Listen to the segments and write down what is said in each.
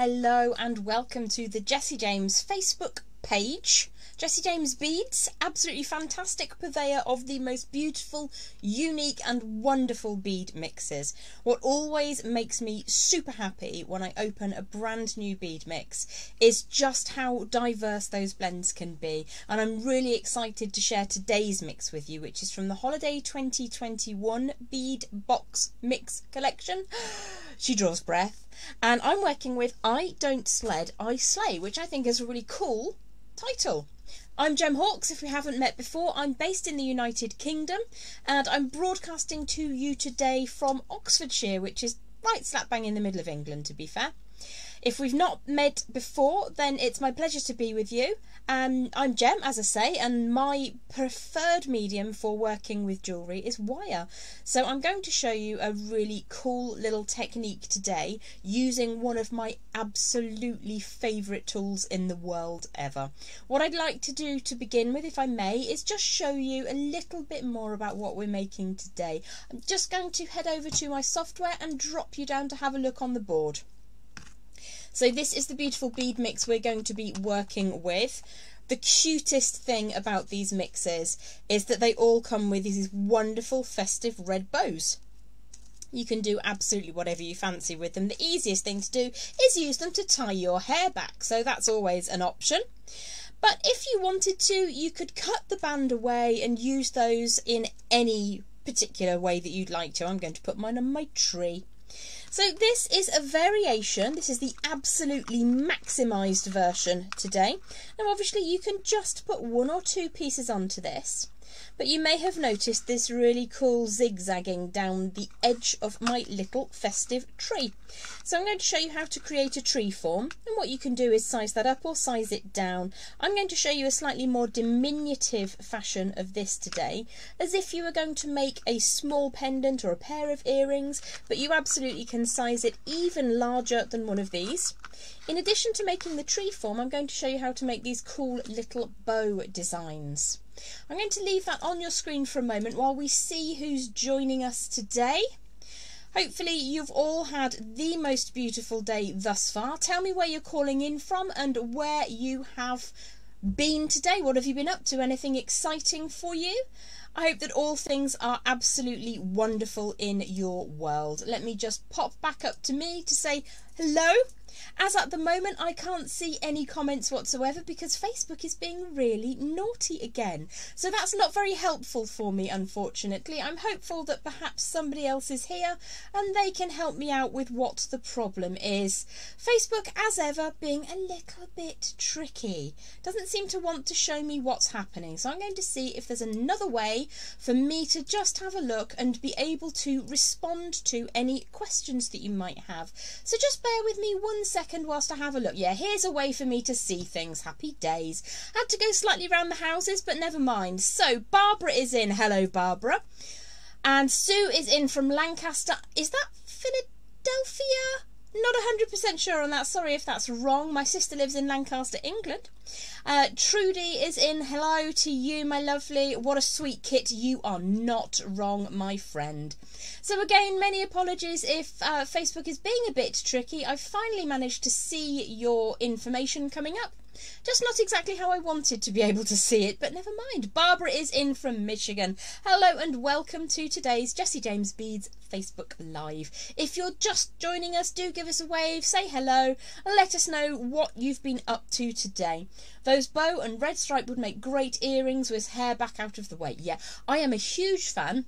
Hello and welcome to the Jesse James Facebook page. Jesse James Beads, absolutely fantastic purveyor of the most beautiful, unique, and wonderful bead mixes. What always makes me super happy when I open a brand new bead mix is just how diverse those blends can be. And I'm really excited to share today's mix with you, which is from the Holiday 2021 Bead Box Mix Collection. she draws breath. And I'm working with I Don't Sled, I Sleigh, which I think is a really cool title. I'm Jem Hawkes. If we haven't met before, I'm based in the United Kingdom and I'm broadcasting to you today from Oxfordshire, which is right slap bang in the middle of England, to be fair. If we've not met before, then it's my pleasure to be with you. Um, I'm Jem, as I say, and my preferred medium for working with jewellery is wire. So I'm going to show you a really cool little technique today using one of my absolutely favourite tools in the world ever. What I'd like to do to begin with, if I may, is just show you a little bit more about what we're making today. I'm just going to head over to my software and drop you down to have a look on the board. So this is the beautiful bead mix we're going to be working with. The cutest thing about these mixes is that they all come with these wonderful festive red bows. You can do absolutely whatever you fancy with them. The easiest thing to do is use them to tie your hair back, so that's always an option. But if you wanted to, you could cut the band away and use those in any particular way that you'd like to. I'm going to put mine on my tree. So this is a variation. This is the absolutely maximised version today. Now obviously you can just put one or two pieces onto this but you may have noticed this really cool zigzagging down the edge of my little festive tree. So I'm going to show you how to create a tree form and what you can do is size that up or size it down. I'm going to show you a slightly more diminutive fashion of this today as if you were going to make a small pendant or a pair of earrings but you absolutely can size it even larger than one of these. In addition to making the tree form I'm going to show you how to make these cool little bow designs. I'm going to leave that on your screen for a moment while we see who's joining us today. Hopefully you've all had the most beautiful day thus far. Tell me where you're calling in from and where you have been today. What have you been up to? Anything exciting for you? I hope that all things are absolutely wonderful in your world. Let me just pop back up to me to say hello as at the moment, I can't see any comments whatsoever because Facebook is being really naughty again. So that's not very helpful for me, unfortunately. I'm hopeful that perhaps somebody else is here and they can help me out with what the problem is. Facebook, as ever, being a little bit tricky. Doesn't seem to want to show me what's happening. So I'm going to see if there's another way for me to just have a look and be able to respond to any questions that you might have. So just bear with me one second whilst I have a look. Yeah, here's a way for me to see things. Happy days. Had to go slightly around the houses, but never mind. So, Barbara is in. Hello, Barbara. And Sue is in from Lancaster. Is that Philadelphia? Not 100% sure on that. Sorry if that's wrong. My sister lives in Lancaster, England. Uh, Trudy is in. Hello to you, my lovely. What a sweet kit. You are not wrong, my friend. So, again, many apologies if uh, Facebook is being a bit tricky. I've finally managed to see your information coming up. Just not exactly how I wanted to be able to see it, but never mind. Barbara is in from Michigan. Hello and welcome to today's Jesse James Beads Facebook Live. If you're just joining us, do give us a wave, say hello, and let us know what you've been up to today. Those bow and red stripe would make great earrings with hair back out of the way. Yeah, I am a huge fan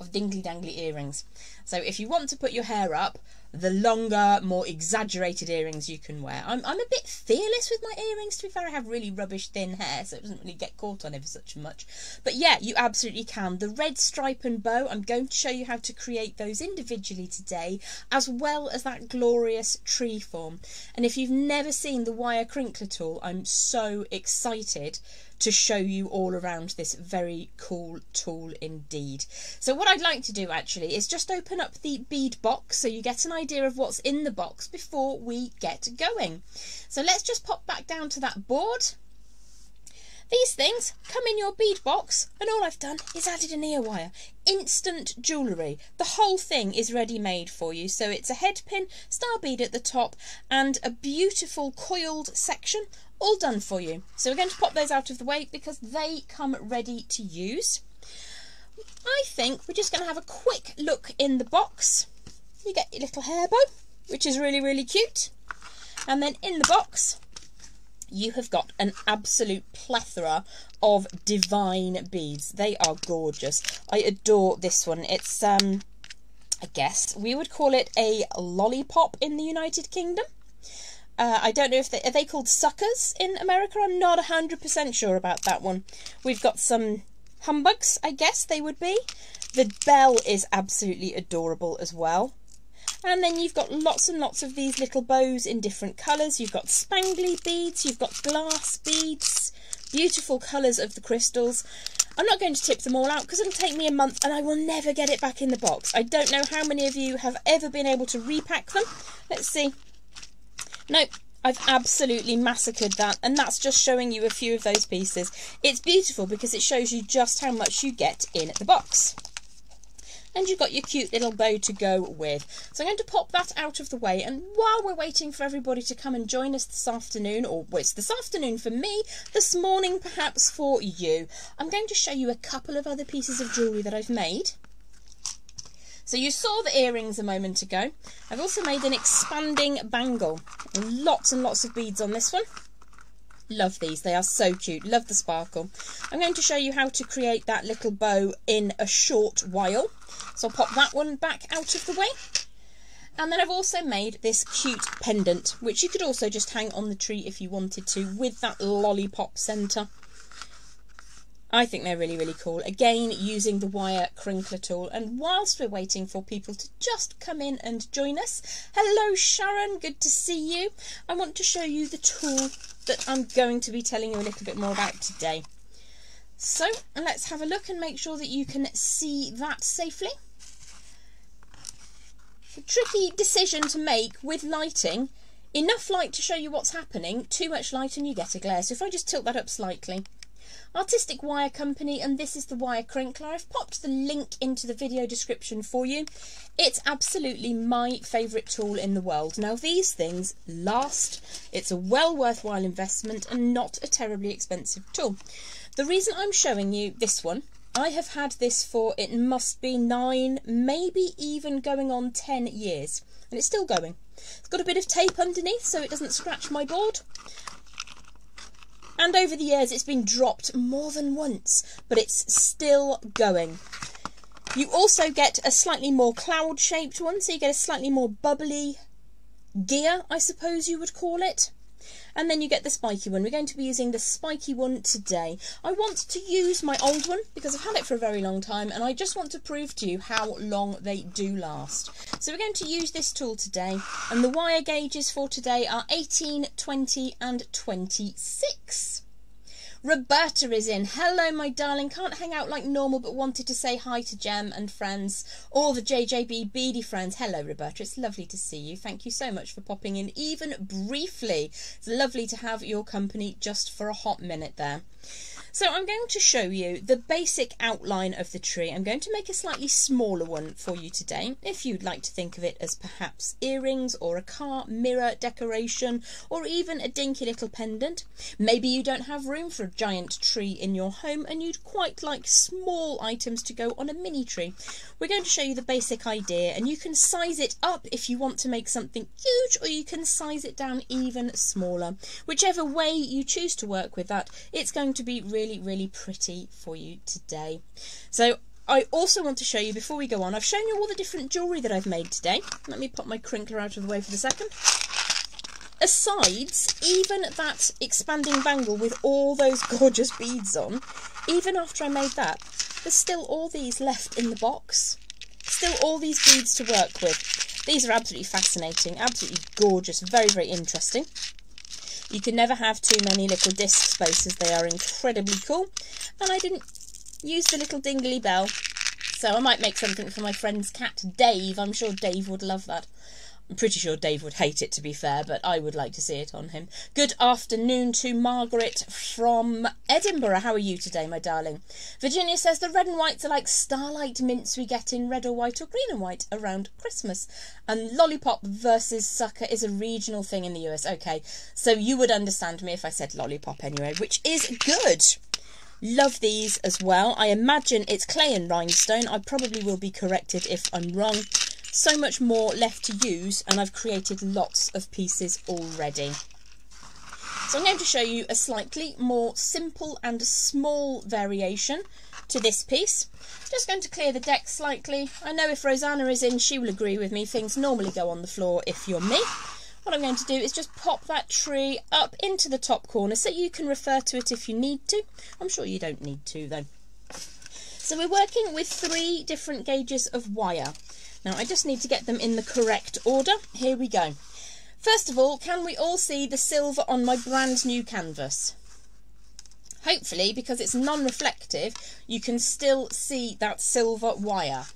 of dingly dangly earrings. So if you want to put your hair up, the longer, more exaggerated earrings you can wear. I'm, I'm a bit fearless with my earrings, to be fair. I have really rubbish thin hair, so it doesn't really get caught on ever such much. But yeah, you absolutely can. The red stripe and bow, I'm going to show you how to create those individually today, as well as that glorious tree form. And if you've never seen the wire crinkler tool, I'm so excited to show you all around this very cool tool indeed. So what I'd like to do actually is just open up the bead box so you get an idea of what's in the box before we get going. So let's just pop back down to that board. These things come in your bead box, and all I've done is added an ear wire. Instant jewellery. The whole thing is ready made for you. So it's a head pin, star bead at the top, and a beautiful coiled section, all done for you. So we're going to pop those out of the way because they come ready to use. I think we're just going to have a quick look in the box. You get your little hair bow, which is really, really cute. And then in the box, you have got an absolute plethora of divine beads. They are gorgeous. I adore this one. It's, um, I guess we would call it a lollipop in the United Kingdom. Uh, I don't know if they are they called suckers in America. I'm not hundred percent sure about that one. We've got some humbugs, I guess they would be. The bell is absolutely adorable as well. And then you've got lots and lots of these little bows in different colours. You've got spangly beads, you've got glass beads, beautiful colours of the crystals. I'm not going to tip them all out because it'll take me a month and I will never get it back in the box. I don't know how many of you have ever been able to repack them. Let's see. Nope, I've absolutely massacred that and that's just showing you a few of those pieces. It's beautiful because it shows you just how much you get in the box and you've got your cute little bow to go with. So I'm going to pop that out of the way and while we're waiting for everybody to come and join us this afternoon, or well, it's this afternoon for me, this morning perhaps for you, I'm going to show you a couple of other pieces of jewellery that I've made. So you saw the earrings a moment ago. I've also made an expanding bangle. Lots and lots of beads on this one. Love these, they are so cute. Love the sparkle. I'm going to show you how to create that little bow in a short while. So I'll pop that one back out of the way. And then I've also made this cute pendant, which you could also just hang on the tree if you wanted to, with that lollipop centre. I think they're really, really cool. Again, using the wire crinkler tool. And whilst we're waiting for people to just come in and join us, hello Sharon, good to see you. I want to show you the tool that I'm going to be telling you a little bit more about today. So let's have a look and make sure that you can see that safely. A tricky decision to make with lighting. Enough light to show you what's happening, too much light and you get a glare. So if I just tilt that up slightly. Artistic Wire Company, and this is the wire crinkler. I've popped the link into the video description for you. It's absolutely my favourite tool in the world. Now, these things last. It's a well worthwhile investment and not a terribly expensive tool. The reason I'm showing you this one I have had this for, it must be nine, maybe even going on 10 years. And it's still going. It's got a bit of tape underneath so it doesn't scratch my board. And over the years, it's been dropped more than once, but it's still going. You also get a slightly more cloud shaped one, so you get a slightly more bubbly gear, I suppose you would call it. And then you get the spiky one. We're going to be using the spiky one today. I want to use my old one because I've had it for a very long time and I just want to prove to you how long they do last. So we're going to use this tool today and the wire gauges for today are 18, 20 and 26. Roberta is in. Hello, my darling. Can't hang out like normal, but wanted to say hi to Jem and friends, all the JJB Beady friends. Hello, Roberta. It's lovely to see you. Thank you so much for popping in, even briefly. It's lovely to have your company just for a hot minute there. So I'm going to show you the basic outline of the tree. I'm going to make a slightly smaller one for you today, if you'd like to think of it as perhaps earrings or a car mirror decoration or even a dinky little pendant. Maybe you don't have room for a giant tree in your home and you'd quite like small items to go on a mini tree. We're going to show you the basic idea and you can size it up if you want to make something huge or you can size it down even smaller. Whichever way you choose to work with that, it's going to be really really, really pretty for you today. So I also want to show you, before we go on, I've shown you all the different jewellery that I've made today. Let me pop my crinkler out of the way for a second. Asides, even that expanding bangle with all those gorgeous beads on, even after I made that, there's still all these left in the box. Still all these beads to work with. These are absolutely fascinating, absolutely gorgeous, very, very interesting. You can never have too many little disc spaces. They are incredibly cool. And I didn't use the little dingly bell. So I might make something for my friend's cat, Dave. I'm sure Dave would love that. I'm pretty sure Dave would hate it to be fair, but I would like to see it on him. Good afternoon to Margaret from Edinburgh. How are you today, my darling? Virginia says the red and whites are like starlight mints we get in red or white or green and white around Christmas. And lollipop versus sucker is a regional thing in the US. Okay, so you would understand me if I said lollipop anyway, which is good. Love these as well. I imagine it's clay and rhinestone. I probably will be corrected if I'm wrong so much more left to use and I've created lots of pieces already. So I'm going to show you a slightly more simple and small variation to this piece. Just going to clear the deck slightly. I know if Rosanna is in, she will agree with me. Things normally go on the floor if you're me. What I'm going to do is just pop that tree up into the top corner so you can refer to it if you need to. I'm sure you don't need to though. So we're working with three different gauges of wire. Now I just need to get them in the correct order. Here we go. First of all, can we all see the silver on my brand new canvas? Hopefully, because it's non-reflective, you can still see that silver wire.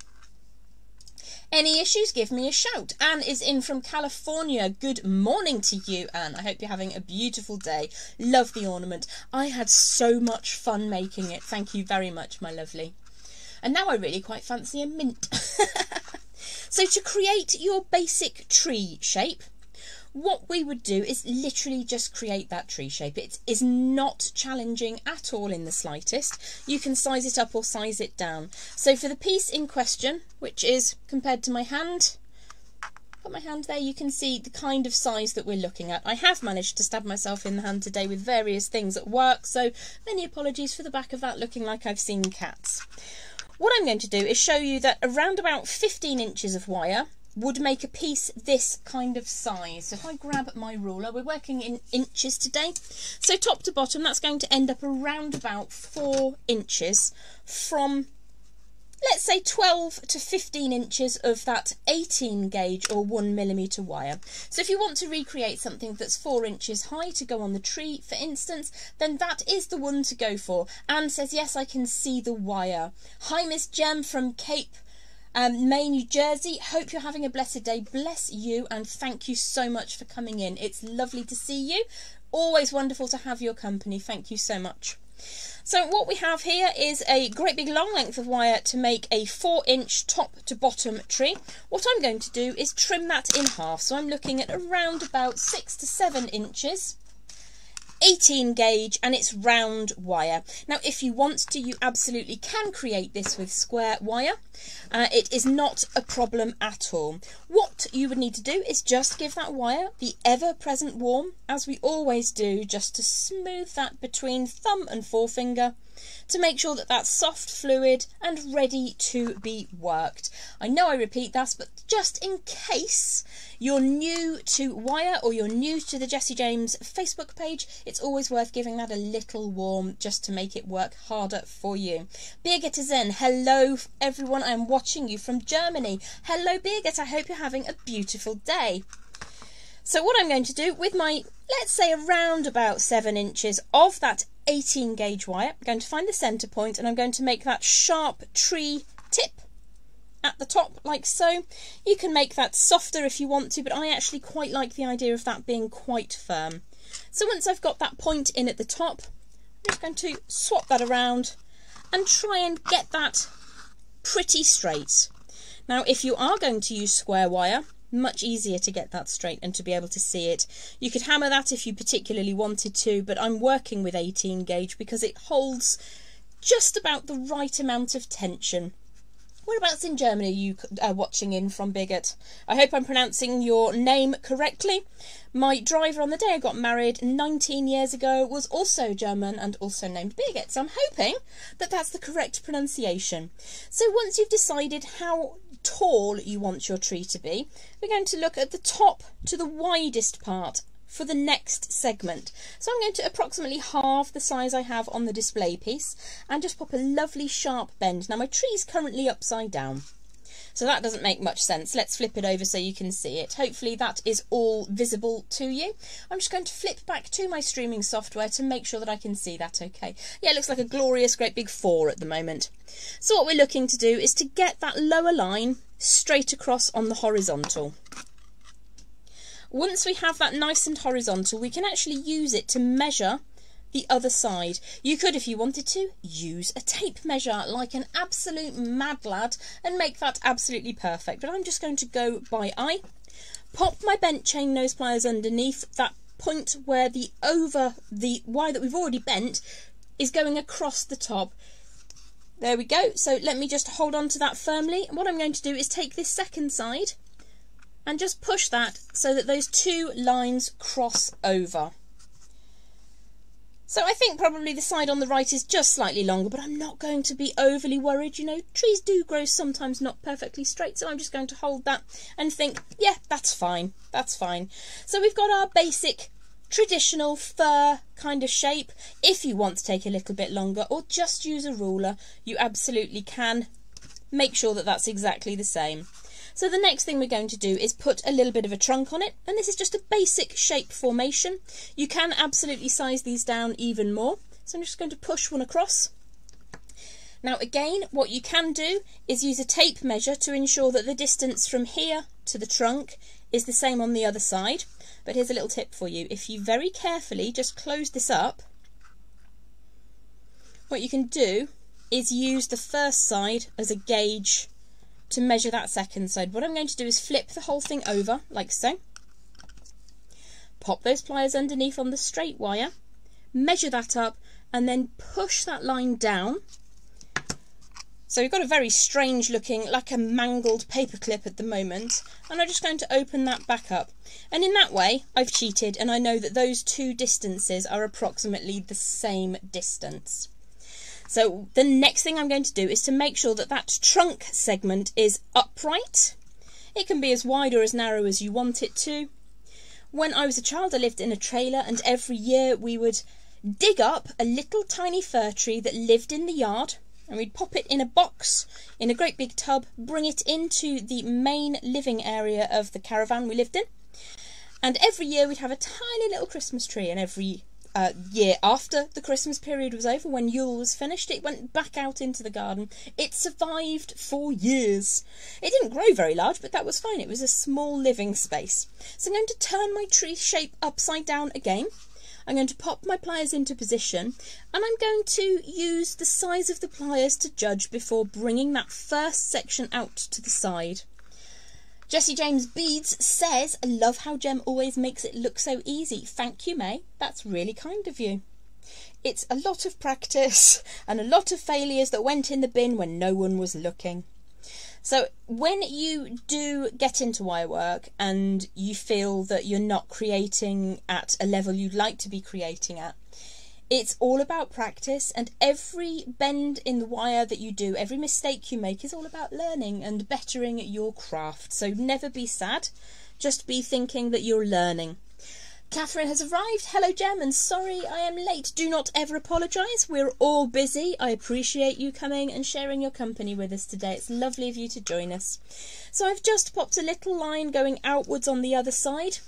Any issues, give me a shout. Anne is in from California. Good morning to you, Anne. I hope you're having a beautiful day. Love the ornament. I had so much fun making it. Thank you very much, my lovely. And now I really quite fancy a mint. So to create your basic tree shape, what we would do is literally just create that tree shape. It is not challenging at all in the slightest. You can size it up or size it down. So for the piece in question, which is compared to my hand, got my hand there, you can see the kind of size that we're looking at. I have managed to stab myself in the hand today with various things at work, so many apologies for the back of that looking like I've seen cats. What I'm going to do is show you that around about 15 inches of wire would make a piece this kind of size. So if I grab my ruler, we're working in inches today. So top to bottom, that's going to end up around about four inches from let's say 12 to 15 inches of that 18 gauge or 1 millimeter wire. So if you want to recreate something that's 4 inches high to go on the tree, for instance, then that is the one to go for. Anne says, yes, I can see the wire. Hi, Miss Jem from Cape um, New Jersey. Hope you're having a blessed day. Bless you and thank you so much for coming in. It's lovely to see you. Always wonderful to have your company. Thank you so much. So what we have here is a great big long length of wire to make a 4 inch top to bottom tree. What I'm going to do is trim that in half. So I'm looking at around about 6 to 7 inches 18 gauge and it's round wire. Now if you want to you absolutely can create this with square wire. Uh, it is not a problem at all. What you would need to do is just give that wire the ever present warm as we always do just to smooth that between thumb and forefinger to make sure that that's soft, fluid and ready to be worked. I know I repeat that, but just in case you're new to Wire or you're new to the Jesse James Facebook page, it's always worth giving that a little warm just to make it work harder for you. Birgit is in. Hello everyone, I'm watching you from Germany. Hello Birgit, I hope you're having a beautiful day. So what I'm going to do with my, let's say around about 7 inches of that 18 gauge wire. I'm going to find the centre point and I'm going to make that sharp tree tip at the top like so. You can make that softer if you want to, but I actually quite like the idea of that being quite firm. So once I've got that point in at the top, I'm just going to swap that around and try and get that pretty straight. Now if you are going to use square wire, much easier to get that straight and to be able to see it. You could hammer that if you particularly wanted to, but I'm working with 18 gauge because it holds just about the right amount of tension. Whereabouts in Germany are you uh, watching in from Birgit? I hope I'm pronouncing your name correctly. My driver on the day I got married 19 years ago was also German and also named Birgit, so I'm hoping that that's the correct pronunciation. So once you've decided how tall you want your tree to be, we're going to look at the top to the widest part for the next segment. So I'm going to approximately halve the size I have on the display piece and just pop a lovely sharp bend. Now my tree is currently upside down. So that doesn't make much sense. Let's flip it over so you can see it. Hopefully that is all visible to you. I'm just going to flip back to my streaming software to make sure that I can see that okay. Yeah, it looks like a glorious great big four at the moment. So what we're looking to do is to get that lower line straight across on the horizontal. once we have that nice and horizontal, we can actually use it to measure the other side. You could, if you wanted to, use a tape measure like an absolute mad lad and make that absolutely perfect. But I'm just going to go by eye. Pop my bent chain nose pliers underneath that point where the over the wire that we've already bent is going across the top. There we go. So let me just hold on to that firmly. And what I'm going to do is take this second side and just push that so that those two lines cross over. So I think probably the side on the right is just slightly longer, but I'm not going to be overly worried. You know, trees do grow sometimes not perfectly straight, so I'm just going to hold that and think, yeah, that's fine. That's fine. So we've got our basic traditional fir kind of shape. If you want to take a little bit longer or just use a ruler, you absolutely can. Make sure that that's exactly the same. So the next thing we're going to do is put a little bit of a trunk on it, and this is just a basic shape formation. You can absolutely size these down even more. So I'm just going to push one across. Now again, what you can do is use a tape measure to ensure that the distance from here to the trunk is the same on the other side. But here's a little tip for you. If you very carefully just close this up, what you can do is use the first side as a gauge to measure that second side. What I'm going to do is flip the whole thing over, like so. Pop those pliers underneath on the straight wire, measure that up, and then push that line down. So we've got a very strange looking, like a mangled paperclip at the moment, and I'm just going to open that back up. And in that way, I've cheated, and I know that those two distances are approximately the same distance. So the next thing I'm going to do is to make sure that that trunk segment is upright. It can be as wide or as narrow as you want it to. When I was a child, I lived in a trailer, and every year we would dig up a little tiny fir tree that lived in the yard, and we'd pop it in a box in a great big tub, bring it into the main living area of the caravan we lived in. And every year we'd have a tiny little Christmas tree, and every uh, year after the Christmas period was over, when Yule was finished, it went back out into the garden. It survived for years. It didn't grow very large, but that was fine. It was a small living space. So I'm going to turn my tree shape upside down again. I'm going to pop my pliers into position and I'm going to use the size of the pliers to judge before bringing that first section out to the side. Jesse James Beads says, I love how Jem always makes it look so easy. Thank you, May. That's really kind of you. It's a lot of practice and a lot of failures that went in the bin when no one was looking. So, when you do get into wire work and you feel that you're not creating at a level you'd like to be creating at, it's all about practice, and every bend in the wire that you do, every mistake you make is all about learning and bettering your craft. So never be sad, just be thinking that you're learning. Catherine has arrived. Hello, Jem, and sorry I am late. Do not ever apologise. We're all busy. I appreciate you coming and sharing your company with us today. It's lovely of you to join us. So I've just popped a little line going outwards on the other side.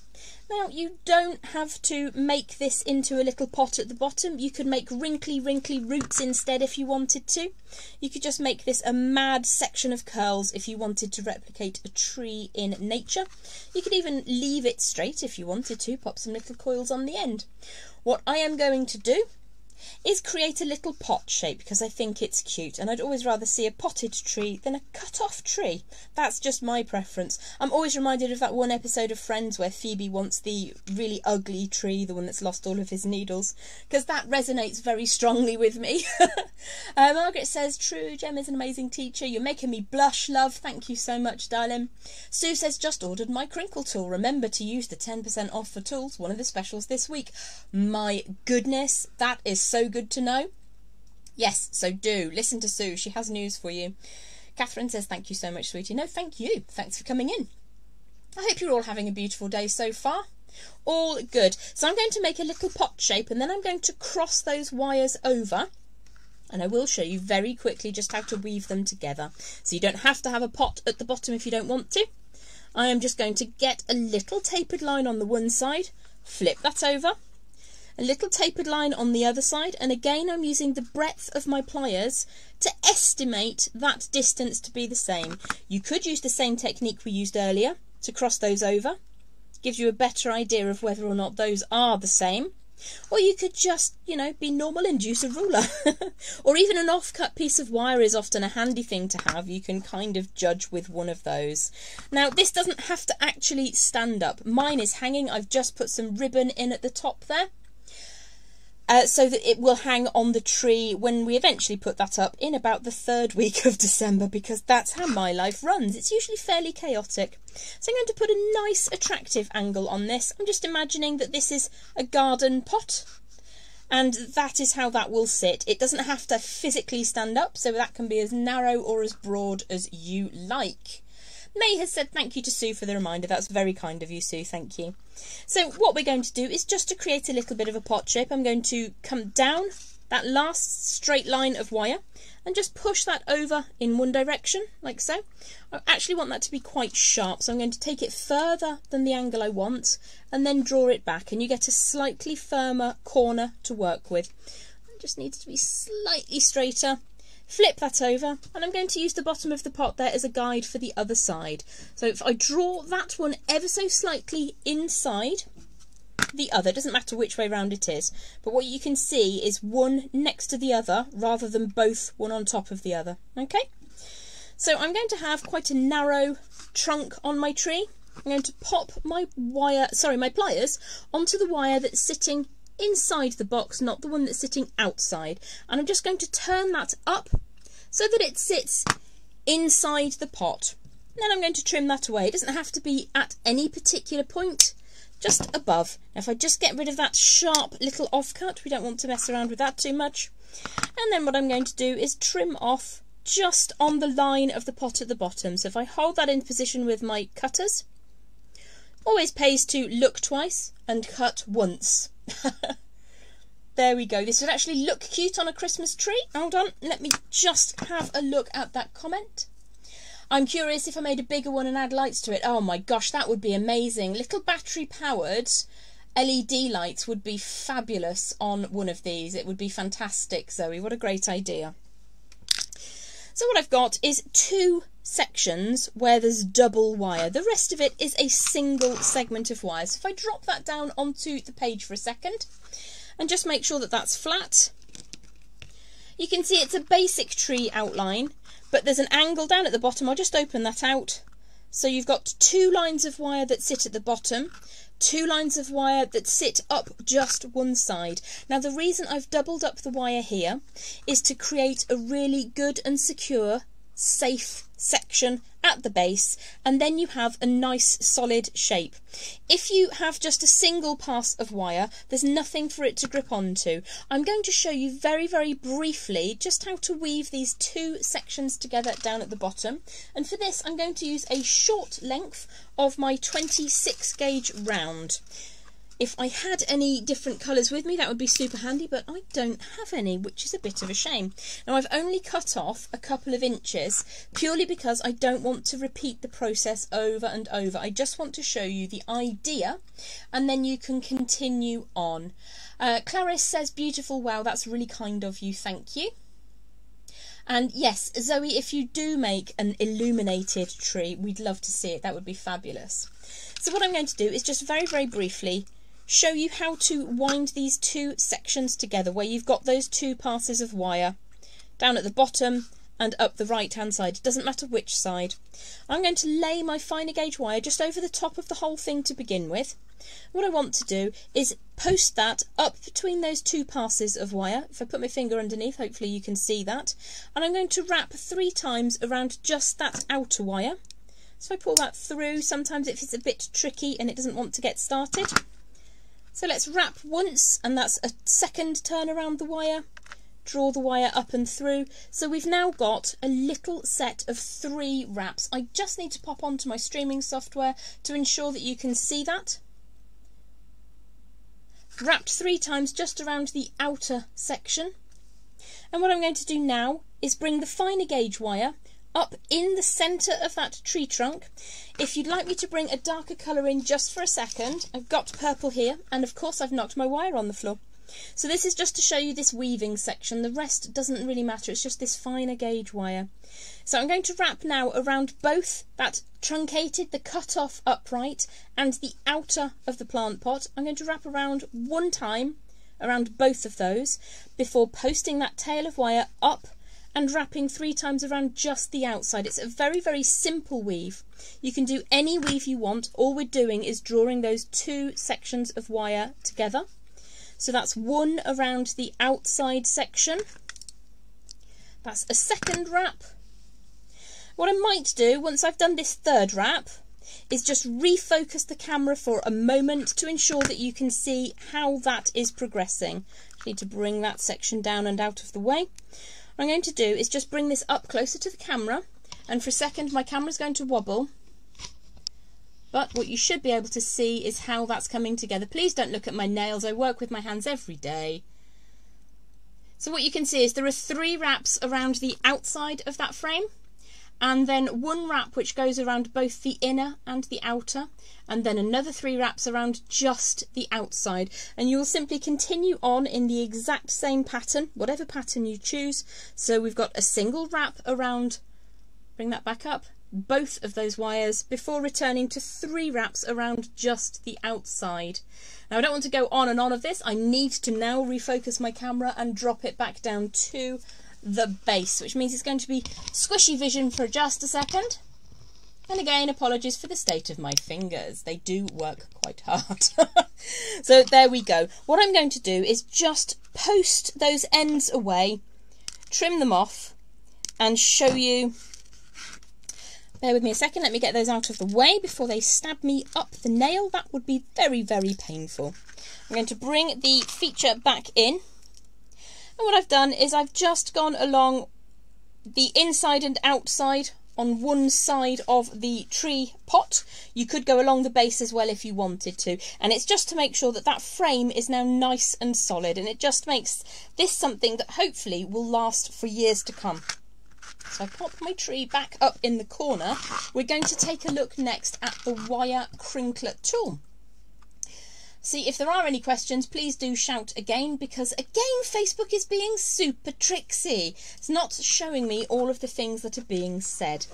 Now, you don't have to make this into a little pot at the bottom. You could make wrinkly, wrinkly roots instead if you wanted to. You could just make this a mad section of curls if you wanted to replicate a tree in nature. You could even leave it straight if you wanted to, pop some little coils on the end. What I am going to do is create a little pot shape because I think it's cute and I'd always rather see a potted tree than a cut off tree. That's just my preference. I'm always reminded of that one episode of Friends where Phoebe wants the really ugly tree, the one that's lost all of his needles, because that resonates very strongly with me. uh, Margaret says, True, Jem is an amazing teacher. You're making me blush, love. Thank you so much, darling. Sue says, Just ordered my crinkle tool. Remember to use the 10% off for tools, one of the specials this week. My goodness, that is so good to know? Yes, so do. Listen to Sue. She has news for you. Catherine says, Thank you so much, sweetie. No, thank you. Thanks for coming in. I hope you're all having a beautiful day so far. All good. So I'm going to make a little pot shape and then I'm going to cross those wires over and I will show you very quickly just how to weave them together. So you don't have to have a pot at the bottom if you don't want to. I am just going to get a little tapered line on the one side, flip that over, a little tapered line on the other side and again I'm using the breadth of my pliers to estimate that distance to be the same. You could use the same technique we used earlier to cross those over gives you a better idea of whether or not those are the same. Or you could just, you know, be normal and use a ruler. or even an off-cut piece of wire is often a handy thing to have. You can kind of judge with one of those. Now, this doesn't have to actually stand up. Mine is hanging. I've just put some ribbon in at the top there uh, so that it will hang on the tree when we eventually put that up in about the third week of December because that's how my life runs. It's usually fairly chaotic. So I'm going to put a nice attractive angle on this. I'm just imagining that this is a garden pot and that is how that will sit. It doesn't have to physically stand up so that can be as narrow or as broad as you like. May has said thank you to Sue for the reminder. That's very kind of you, Sue. Thank you. So what we're going to do is just to create a little bit of a pot shape, I'm going to come down that last straight line of wire and just push that over in one direction, like so. I actually want that to be quite sharp, so I'm going to take it further than the angle I want and then draw it back, and you get a slightly firmer corner to work with. It just needs to be slightly straighter flip that over and I'm going to use the bottom of the pot there as a guide for the other side. So if I draw that one ever so slightly inside the other, doesn't matter which way round it is, but what you can see is one next to the other rather than both one on top of the other. Okay, so I'm going to have quite a narrow trunk on my tree. I'm going to pop my wire, sorry, my pliers onto the wire that's sitting inside the box, not the one that's sitting outside. And I'm just going to turn that up so that it sits inside the pot. Then I'm going to trim that away. It doesn't have to be at any particular point, just above. Now if I just get rid of that sharp little offcut, we don't want to mess around with that too much. And then what I'm going to do is trim off just on the line of the pot at the bottom. So if I hold that in position with my cutters, always pays to look twice and cut once. there we go. This would actually look cute on a Christmas tree. Hold on, let me just have a look at that comment. I'm curious if I made a bigger one and add lights to it. Oh my gosh, that would be amazing. Little battery powered LED lights would be fabulous on one of these. It would be fantastic, Zoe. What a great idea. So what I've got is two sections where there's double wire. The rest of it is a single segment of wire. So if I drop that down onto the page for a second and just make sure that that's flat, you can see it's a basic tree outline, but there's an angle down at the bottom. I'll just open that out. So you've got two lines of wire that sit at the bottom two lines of wire that sit up just one side. Now the reason I've doubled up the wire here is to create a really good and secure safe section at the base and then you have a nice solid shape. If you have just a single pass of wire there's nothing for it to grip onto. I'm going to show you very very briefly just how to weave these two sections together down at the bottom and for this I'm going to use a short length of my 26 gauge round. If I had any different colours with me, that would be super handy, but I don't have any, which is a bit of a shame. Now, I've only cut off a couple of inches purely because I don't want to repeat the process over and over. I just want to show you the idea, and then you can continue on. Uh, Clarice says, beautiful, wow, that's really kind of you, thank you. And yes, Zoe, if you do make an illuminated tree, we'd love to see it. That would be fabulous. So what I'm going to do is just very, very briefly show you how to wind these two sections together where you've got those two passes of wire down at the bottom and up the right hand side. It doesn't matter which side. I'm going to lay my finer gauge wire just over the top of the whole thing to begin with. What I want to do is post that up between those two passes of wire. If I put my finger underneath, hopefully you can see that. And I'm going to wrap three times around just that outer wire. So I pull that through. Sometimes if it's a bit tricky and it doesn't want to get started, so let's wrap once, and that's a second turn around the wire. Draw the wire up and through. So we've now got a little set of three wraps. I just need to pop onto my streaming software to ensure that you can see that. Wrapped three times just around the outer section. And what I'm going to do now is bring the finer gauge wire up in the centre of that tree trunk. If you'd like me to bring a darker colour in just for a second, I've got purple here, and of course I've knocked my wire on the floor. So this is just to show you this weaving section. The rest doesn't really matter. It's just this finer gauge wire. So I'm going to wrap now around both that truncated, the cut off upright and the outer of the plant pot. I'm going to wrap around one time around both of those before posting that tail of wire up and wrapping three times around just the outside. It's a very, very simple weave. You can do any weave you want. All we're doing is drawing those two sections of wire together. So that's one around the outside section. That's a second wrap. What I might do, once I've done this third wrap, is just refocus the camera for a moment to ensure that you can see how that is progressing. I need to bring that section down and out of the way. What I'm going to do is just bring this up closer to the camera and for a second my camera is going to wobble but what you should be able to see is how that's coming together. Please don't look at my nails, I work with my hands every day. So what you can see is there are three wraps around the outside of that frame and then one wrap which goes around both the inner and the outer and then another three wraps around just the outside. And you will simply continue on in the exact same pattern whatever pattern you choose. So we've got a single wrap around bring that back up both of those wires before returning to three wraps around just the outside. Now I don't want to go on and on of this, I need to now refocus my camera and drop it back down to the base, which means it's going to be squishy vision for just a second. And again, apologies for the state of my fingers. They do work quite hard. so there we go. What I'm going to do is just post those ends away, trim them off, and show you Bear with me a second, let me get those out of the way before they stab me up the nail. That would be very, very painful. I'm going to bring the feature back in. And what I've done is I've just gone along the inside and outside on one side of the tree pot. You could go along the base as well if you wanted to. And it's just to make sure that that frame is now nice and solid. And it just makes this something that hopefully will last for years to come. So I pop my tree back up in the corner. We're going to take a look next at the wire crinkler tool. See, if there are any questions, please do shout again because, again, Facebook is being super tricksy. It's not showing me all of the things that are being said.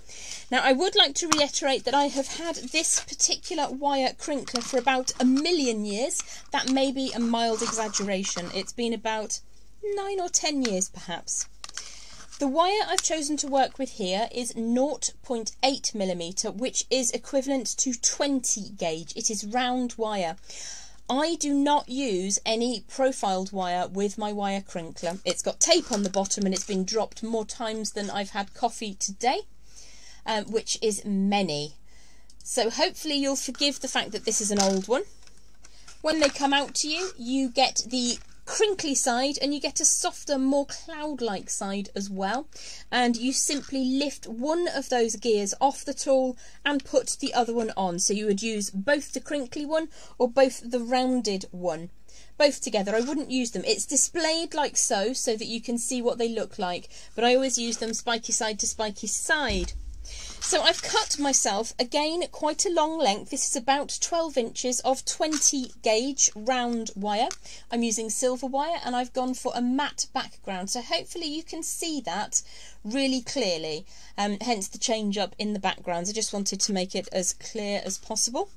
Now, I would like to reiterate that I have had this particular wire crinkler for about a million years. That may be a mild exaggeration. It's been about nine or ten years, perhaps. The wire I've chosen to work with here is 0.8 millimeter, which is equivalent to 20 gauge. It is round wire. I do not use any profiled wire with my wire crinkler. It's got tape on the bottom and it's been dropped more times than I've had coffee today, um, which is many. So hopefully you'll forgive the fact that this is an old one. When they come out to you, you get the crinkly side and you get a softer, more cloud-like side as well. And you simply lift one of those gears off the tool and put the other one on. So you would use both the crinkly one or both the rounded one. Both together, I wouldn't use them. It's displayed like so, so that you can see what they look like, but I always use them spiky side to spiky side. So I've cut myself, again, quite a long length. This is about 12 inches of 20 gauge round wire. I'm using silver wire and I've gone for a matte background. So hopefully you can see that really clearly, um, hence the change up in the backgrounds. I just wanted to make it as clear as possible.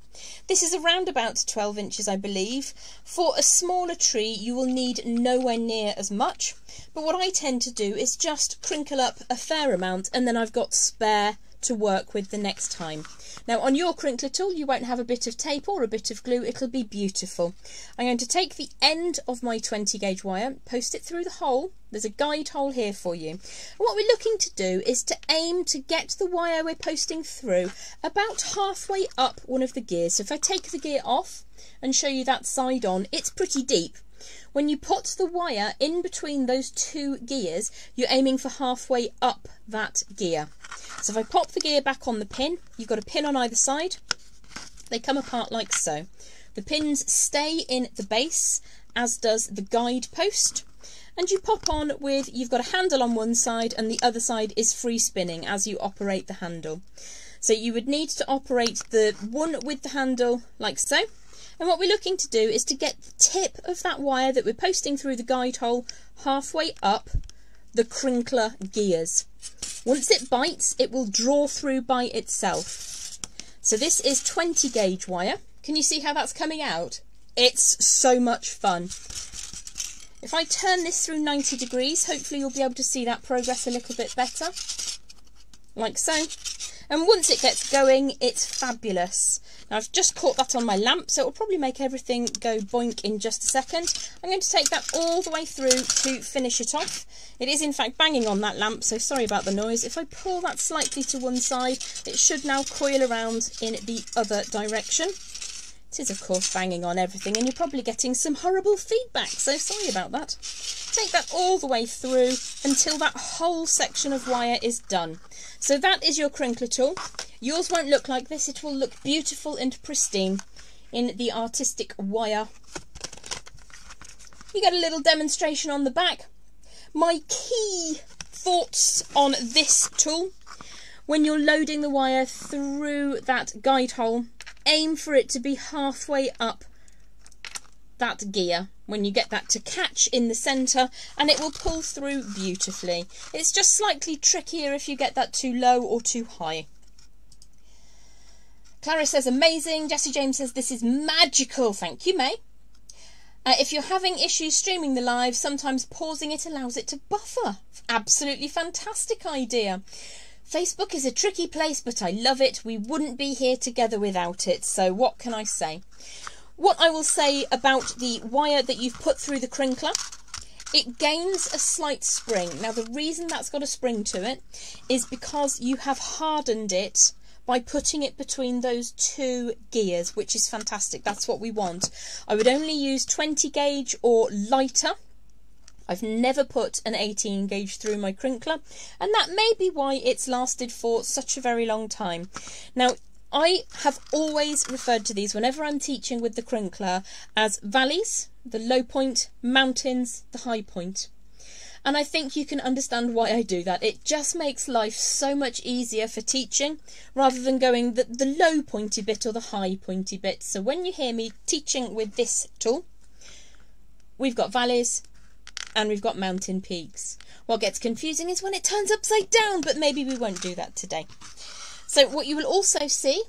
This is around about 12 inches, I believe. For a smaller tree, you will need nowhere near as much. But what I tend to do is just crinkle up a fair amount and then I've got spare to work with the next time. Now on your crinkler tool you won't have a bit of tape or a bit of glue, it'll be beautiful. I'm going to take the end of my 20 gauge wire, post it through the hole, there's a guide hole here for you. And what we're looking to do is to aim to get the wire we're posting through about halfway up one of the gears. So if I take the gear off and show you that side on, it's pretty deep. When you put the wire in between those two gears, you're aiming for halfway up that gear. So if I pop the gear back on the pin, you've got a pin on either side. They come apart like so. The pins stay in the base, as does the guide post. And you pop on with, you've got a handle on one side and the other side is free spinning as you operate the handle. So you would need to operate the one with the handle like so, And what we're looking to do is to get the tip of that wire that we're posting through the guide hole halfway up the crinkler gears. Once it bites, it will draw through by itself. So this is 20 gauge wire. Can you see how that's coming out? It's so much fun. If I turn this through 90 degrees, hopefully you'll be able to see that progress a little bit better. Like so. And once it gets going, it's fabulous. Now I've just caught that on my lamp, so it will probably make everything go boink in just a second. I'm going to take that all the way through to finish it off. It is in fact banging on that lamp, so sorry about the noise. If I pull that slightly to one side, it should now coil around in the other direction. It is of course banging on everything and you're probably getting some horrible feedback, so sorry about that. Take that all the way through until that whole section of wire is done. So that is your crinkler tool. Yours won't look like this, it will look beautiful and pristine in the artistic wire. You get a little demonstration on the back. My key thoughts on this tool, when you're loading the wire through that guide hole, aim for it to be halfway up that gear when you get that to catch in the centre and it will pull through beautifully. It's just slightly trickier if you get that too low or too high. Clara says amazing. Jesse James says this is magical. Thank you, May. Uh, if you're having issues streaming the live, sometimes pausing it allows it to buffer. Absolutely fantastic idea. Facebook is a tricky place, but I love it. We wouldn't be here together without it. So, what can I say? What I will say about the wire that you've put through the crinkler, it gains a slight spring. Now, the reason that's got a spring to it is because you have hardened it by putting it between those two gears, which is fantastic. That's what we want. I would only use 20 gauge or lighter I've never put an 18 gauge through my crinkler, and that may be why it's lasted for such a very long time. Now, I have always referred to these whenever I'm teaching with the crinkler as valleys, the low point, mountains, the high point. And I think you can understand why I do that. It just makes life so much easier for teaching rather than going the, the low pointy bit or the high pointy bit. So when you hear me teaching with this tool, we've got valleys, and we've got mountain peaks. What gets confusing is when it turns upside down, but maybe we won't do that today. So what you will also see,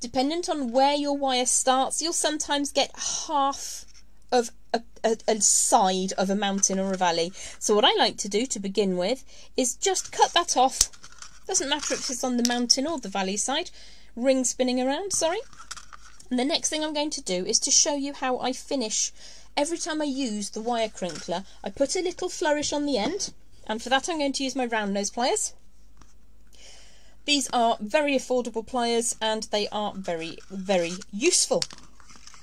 dependent on where your wire starts, you'll sometimes get half of a, a, a, side of a mountain or a valley. So what I like to do to begin with is just cut that off. Doesn't matter if it's on the mountain or the valley side. Ring spinning around, sorry. And the next thing I'm going to do is to show you how I finish every time I use the wire crinkler, I put a little flourish on the end, and for that I'm going to use my round nose pliers. These are very affordable pliers and they are very, very useful.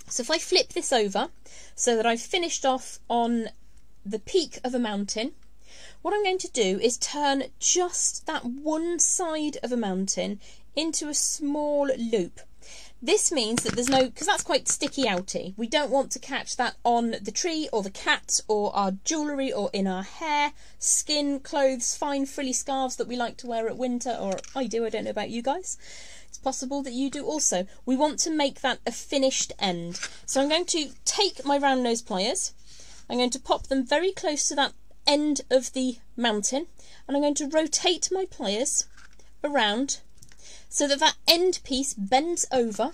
So if I flip this over so that I've finished off on the peak of a mountain, what I'm going to do is turn just that one side of a mountain into a small loop. This means that there's no, because that's quite sticky outy. We don't want to catch that on the tree or the cat or our jewellery or in our hair, skin, clothes, fine frilly scarves that we like to wear at winter, or I do, I don't know about you guys. It's possible that you do also. We want to make that a finished end. So I'm going to take my round nose pliers, I'm going to pop them very close to that end of the mountain, and I'm going to rotate my pliers around so that that end piece bends over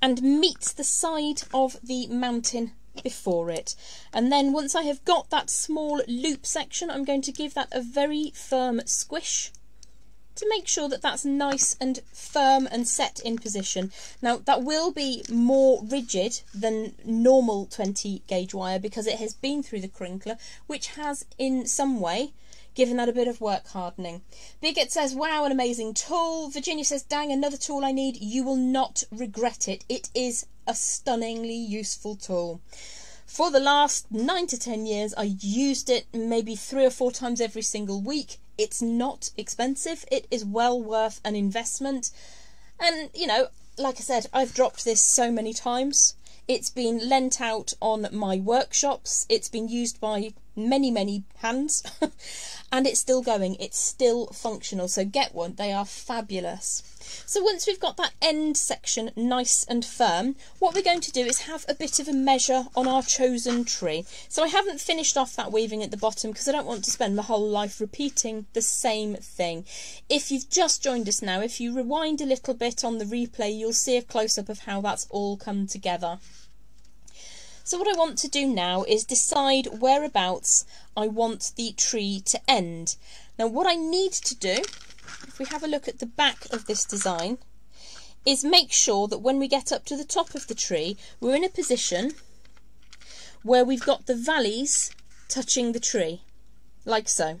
and meets the side of the mountain before it. And then once I have got that small loop section, I'm going to give that a very firm squish to make sure that that's nice and firm and set in position. Now that will be more rigid than normal 20 gauge wire because it has been through the crinkler which has in some way giving that a bit of work hardening. Birgit says, wow, an amazing tool. Virginia says, dang, another tool I need. You will not regret it. It is a stunningly useful tool. For the last nine to ten years, I used it maybe three or four times every single week. It's not expensive. It is well worth an investment. And, you know, like I said, I've dropped this so many times. It's been lent out on my workshops. It's been used by many, many hands, and it's still going. It's still functional. So get one. They are fabulous. So once we've got that end section nice and firm, what we're going to do is have a bit of a measure on our chosen tree. So I haven't finished off that weaving at the bottom because I don't want to spend my whole life repeating the same thing. If you've just joined us now, if you rewind a little bit on the replay, you'll see a close-up of how that's all come together. So what I want to do now is decide whereabouts I want the tree to end. Now what I need to do, if we have a look at the back of this design, is make sure that when we get up to the top of the tree, we're in a position where we've got the valleys touching the tree, like so.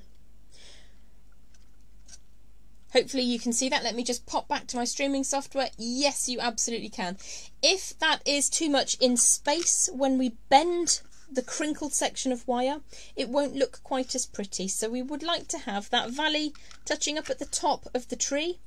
Hopefully you can see that. Let me just pop back to my streaming software. Yes, you absolutely can. If that is too much in space, when we bend the crinkled section of wire, it won't look quite as pretty. So we would like to have that valley touching up at the top of the tree.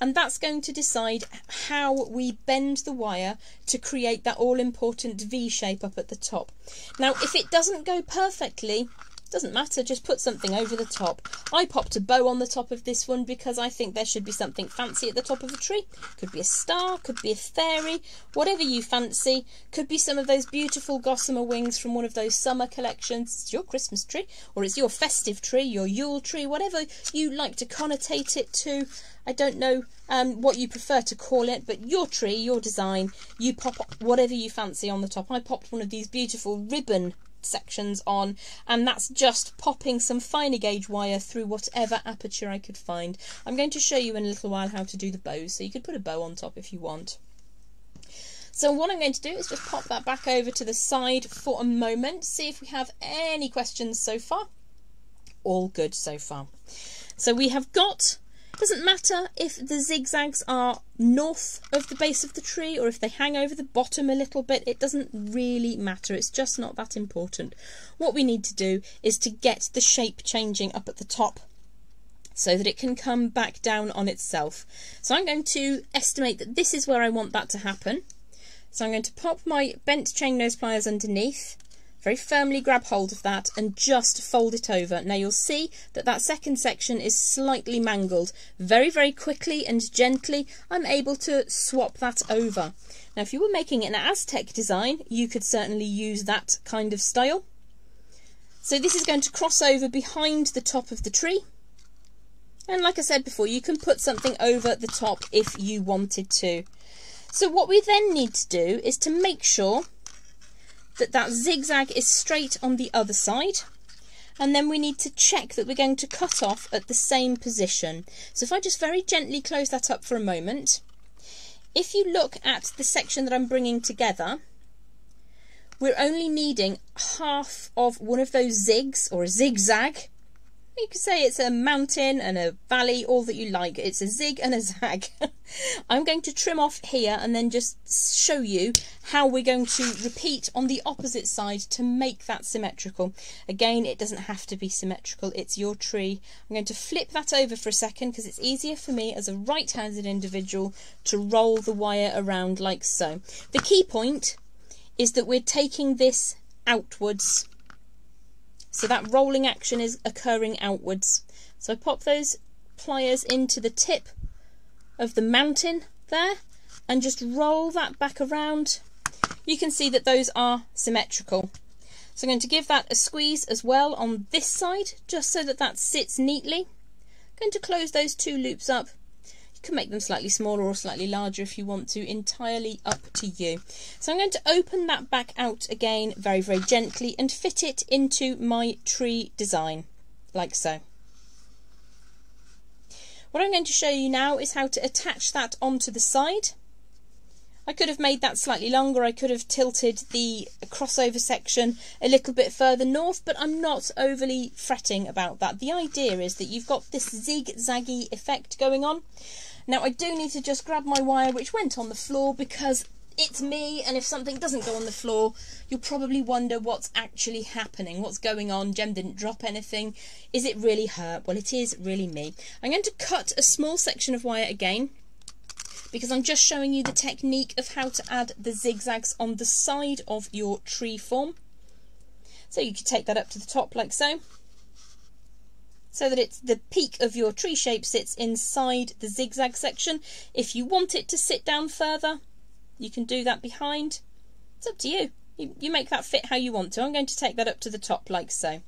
And that's going to decide how we bend the wire to create that all important V shape up at the top. Now, if it doesn't go perfectly, doesn't matter, just put something over the top. I popped a bow on the top of this one because I think there should be something fancy at the top of a tree. Could be a star, could be a fairy, whatever you fancy. Could be some of those beautiful gossamer wings from one of those summer collections. It's your Christmas tree, or it's your festive tree, your Yule tree, whatever you like to connotate it to. I don't know um, what you prefer to call it, but your tree, your design, you pop whatever you fancy on the top. I popped one of these beautiful ribbon sections on and that's just popping some finer gauge wire through whatever aperture I could find. I'm going to show you in a little while how to do the bows so you could put a bow on top if you want. So what I'm going to do is just pop that back over to the side for a moment, see if we have any questions so far. All good so far. So we have got doesn't matter if the zigzags are north of the base of the tree or if they hang over the bottom a little bit. It doesn't really matter. It's just not that important. What we need to do is to get the shape changing up at the top so that it can come back down on itself. So I'm going to estimate that this is where I want that to happen. So I'm going to pop my bent chain nose pliers underneath very firmly grab hold of that and just fold it over. Now you'll see that that second section is slightly mangled. Very, very quickly and gently, I'm able to swap that over. Now if you were making an Aztec design, you could certainly use that kind of style. So this is going to cross over behind the top of the tree. And like I said before, you can put something over the top if you wanted to. So what we then need to do is to make sure that that zigzag is straight on the other side. And then we need to check that we're going to cut off at the same position. So if I just very gently close that up for a moment, if you look at the section that I'm bringing together, we're only needing half of one of those zigs or a zigzag you could say it's a mountain and a valley, all that you like. It's a zig and a zag. I'm going to trim off here and then just show you how we're going to repeat on the opposite side to make that symmetrical. Again, it doesn't have to be symmetrical. It's your tree. I'm going to flip that over for a second because it's easier for me as a right-handed individual to roll the wire around like so. The key point is that we're taking this outwards so that rolling action is occurring outwards. So I pop those pliers into the tip of the mountain there and just roll that back around. You can see that those are symmetrical. So I'm going to give that a squeeze as well on this side, just so that that sits neatly. I'm going to close those two loops up you can make them slightly smaller or slightly larger if you want to, entirely up to you. So I'm going to open that back out again very, very gently and fit it into my tree design, like so. What I'm going to show you now is how to attach that onto the side. I could have made that slightly longer, I could have tilted the crossover section a little bit further north, but I'm not overly fretting about that. The idea is that you've got this zig-zaggy effect going on, now I do need to just grab my wire which went on the floor because it's me and if something doesn't go on the floor you'll probably wonder what's actually happening what's going on Jem didn't drop anything. Is it really her? Well it is really me. I'm going to cut a small section of wire again because I'm just showing you the technique of how to add the zigzags on the side of your tree form. So you could take that up to the top like so. So that it's the peak of your tree shape sits inside the zigzag section. If you want it to sit down further, you can do that behind. It's up to you. You, you make that fit how you want to. I'm going to take that up to the top like so.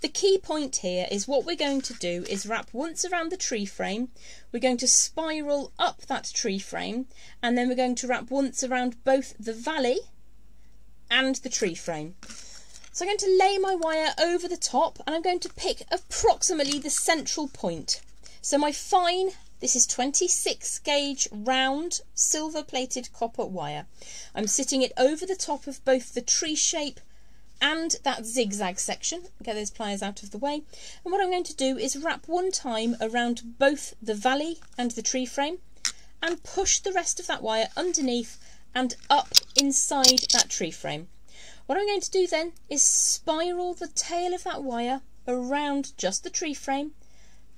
The key point here is what we're going to do is wrap once around the tree frame, we're going to spiral up that tree frame, and then we're going to wrap once around both the valley and the tree frame. So I'm going to lay my wire over the top and I'm going to pick approximately the central point. So my fine, this is 26 gauge round silver plated copper wire. I'm sitting it over the top of both the tree shape and that zigzag section. Get those pliers out of the way. And what I'm going to do is wrap one time around both the valley and the tree frame and push the rest of that wire underneath and up inside that tree frame. What I'm going to do then is spiral the tail of that wire around just the tree frame,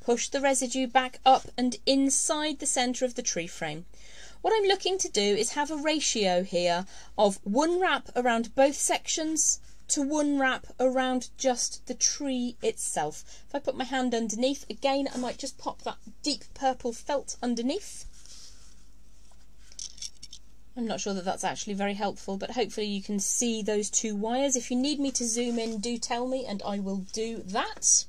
push the residue back up and inside the centre of the tree frame. What I'm looking to do is have a ratio here of one wrap around both sections to one wrap around just the tree itself. If I put my hand underneath, again, I might just pop that deep purple felt underneath. I'm not sure that that's actually very helpful, but hopefully you can see those two wires. If you need me to zoom in, do tell me and I will do that.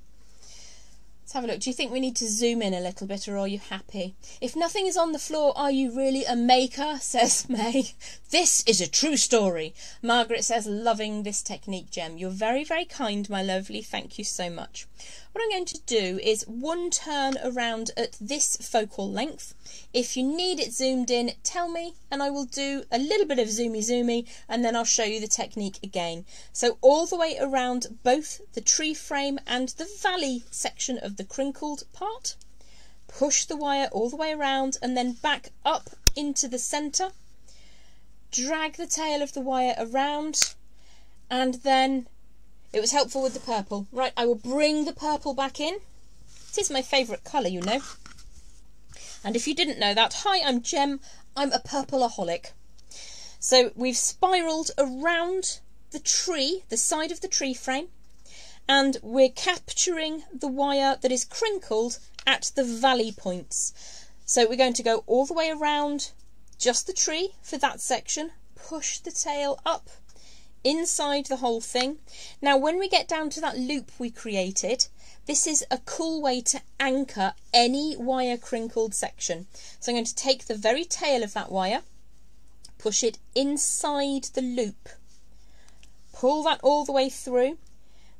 Let's have a look. Do you think we need to zoom in a little bit or are you happy? If nothing is on the floor, are you really a maker? says May. This is a true story. Margaret says, loving this technique, Jem. You're very, very kind, my lovely. Thank you so much. What I'm going to do is one turn around at this focal length. If you need it zoomed in, tell me and I will do a little bit of zoomy zoomy and then I'll show you the technique again. So all the way around both the tree frame and the valley section of the crinkled part. Push the wire all the way around and then back up into the centre. Drag the tail of the wire around and then it was helpful with the purple. Right, I will bring the purple back in. It is my favourite colour, you know. And if you didn't know that, hi, I'm Jem. I'm a purpleaholic. So we've spiralled around the tree, the side of the tree frame, and we're capturing the wire that is crinkled at the valley points. So we're going to go all the way around just the tree for that section, push the tail up inside the whole thing. Now when we get down to that loop we created, this is a cool way to anchor any wire crinkled section. So I'm going to take the very tail of that wire, push it inside the loop, pull that all the way through,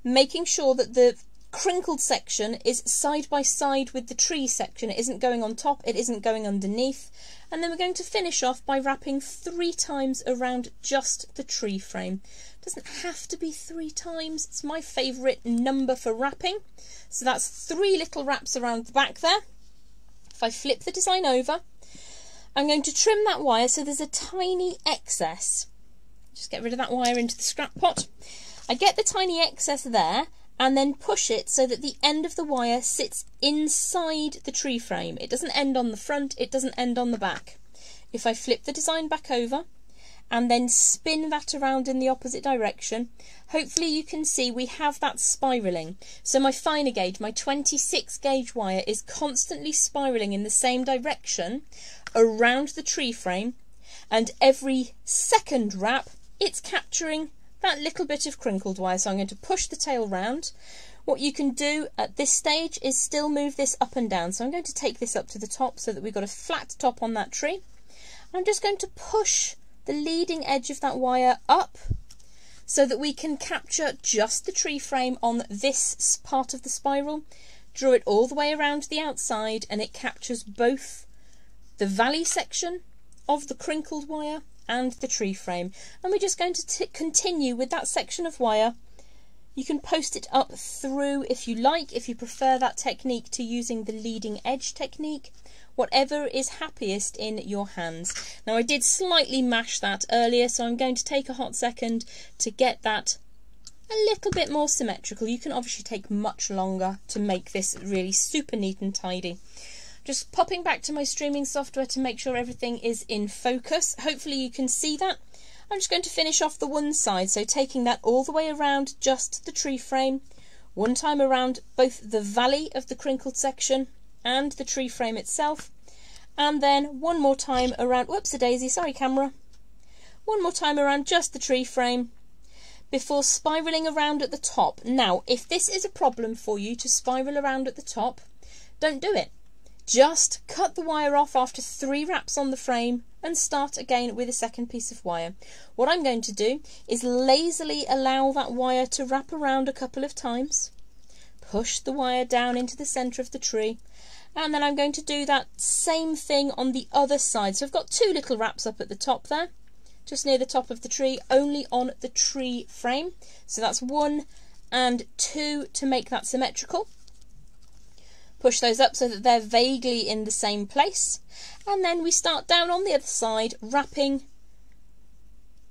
making sure that the crinkled section is side by side with the tree section. It isn't going on top, it isn't going underneath. And then we're going to finish off by wrapping three times around just the tree frame. It doesn't have to be three times, it's my favourite number for wrapping. So that's three little wraps around the back there. If I flip the design over, I'm going to trim that wire so there's a tiny excess. Just get rid of that wire into the scrap pot. I get the tiny excess there and then push it so that the end of the wire sits inside the tree frame. It doesn't end on the front, it doesn't end on the back. If I flip the design back over and then spin that around in the opposite direction, hopefully you can see we have that spiralling. So my finer gauge, my 26 gauge wire is constantly spiralling in the same direction around the tree frame and every second wrap it's capturing that little bit of crinkled wire. So I'm going to push the tail round. What you can do at this stage is still move this up and down. So I'm going to take this up to the top so that we've got a flat top on that tree. I'm just going to push the leading edge of that wire up so that we can capture just the tree frame on this part of the spiral. Draw it all the way around the outside and it captures both the valley section of the crinkled wire and the tree frame. And we're just going to continue with that section of wire. You can post it up through if you like, if you prefer that technique to using the leading edge technique. Whatever is happiest in your hands. Now I did slightly mash that earlier, so I'm going to take a hot second to get that a little bit more symmetrical. You can obviously take much longer to make this really super neat and tidy. Just popping back to my streaming software to make sure everything is in focus. Hopefully you can see that. I'm just going to finish off the one side, so taking that all the way around just the tree frame, one time around both the valley of the crinkled section and the tree frame itself, and then one more time around, whoops a daisy, sorry camera, one more time around just the tree frame before spiraling around at the top. Now, if this is a problem for you to spiral around at the top, don't do it. Just cut the wire off after three wraps on the frame and start again with a second piece of wire. What I'm going to do is lazily allow that wire to wrap around a couple of times, push the wire down into the centre of the tree, and then I'm going to do that same thing on the other side. So I've got two little wraps up at the top there just near the top of the tree, only on the tree frame. So that's one and two to make that symmetrical. Push those up so that they're vaguely in the same place. And then we start down on the other side, wrapping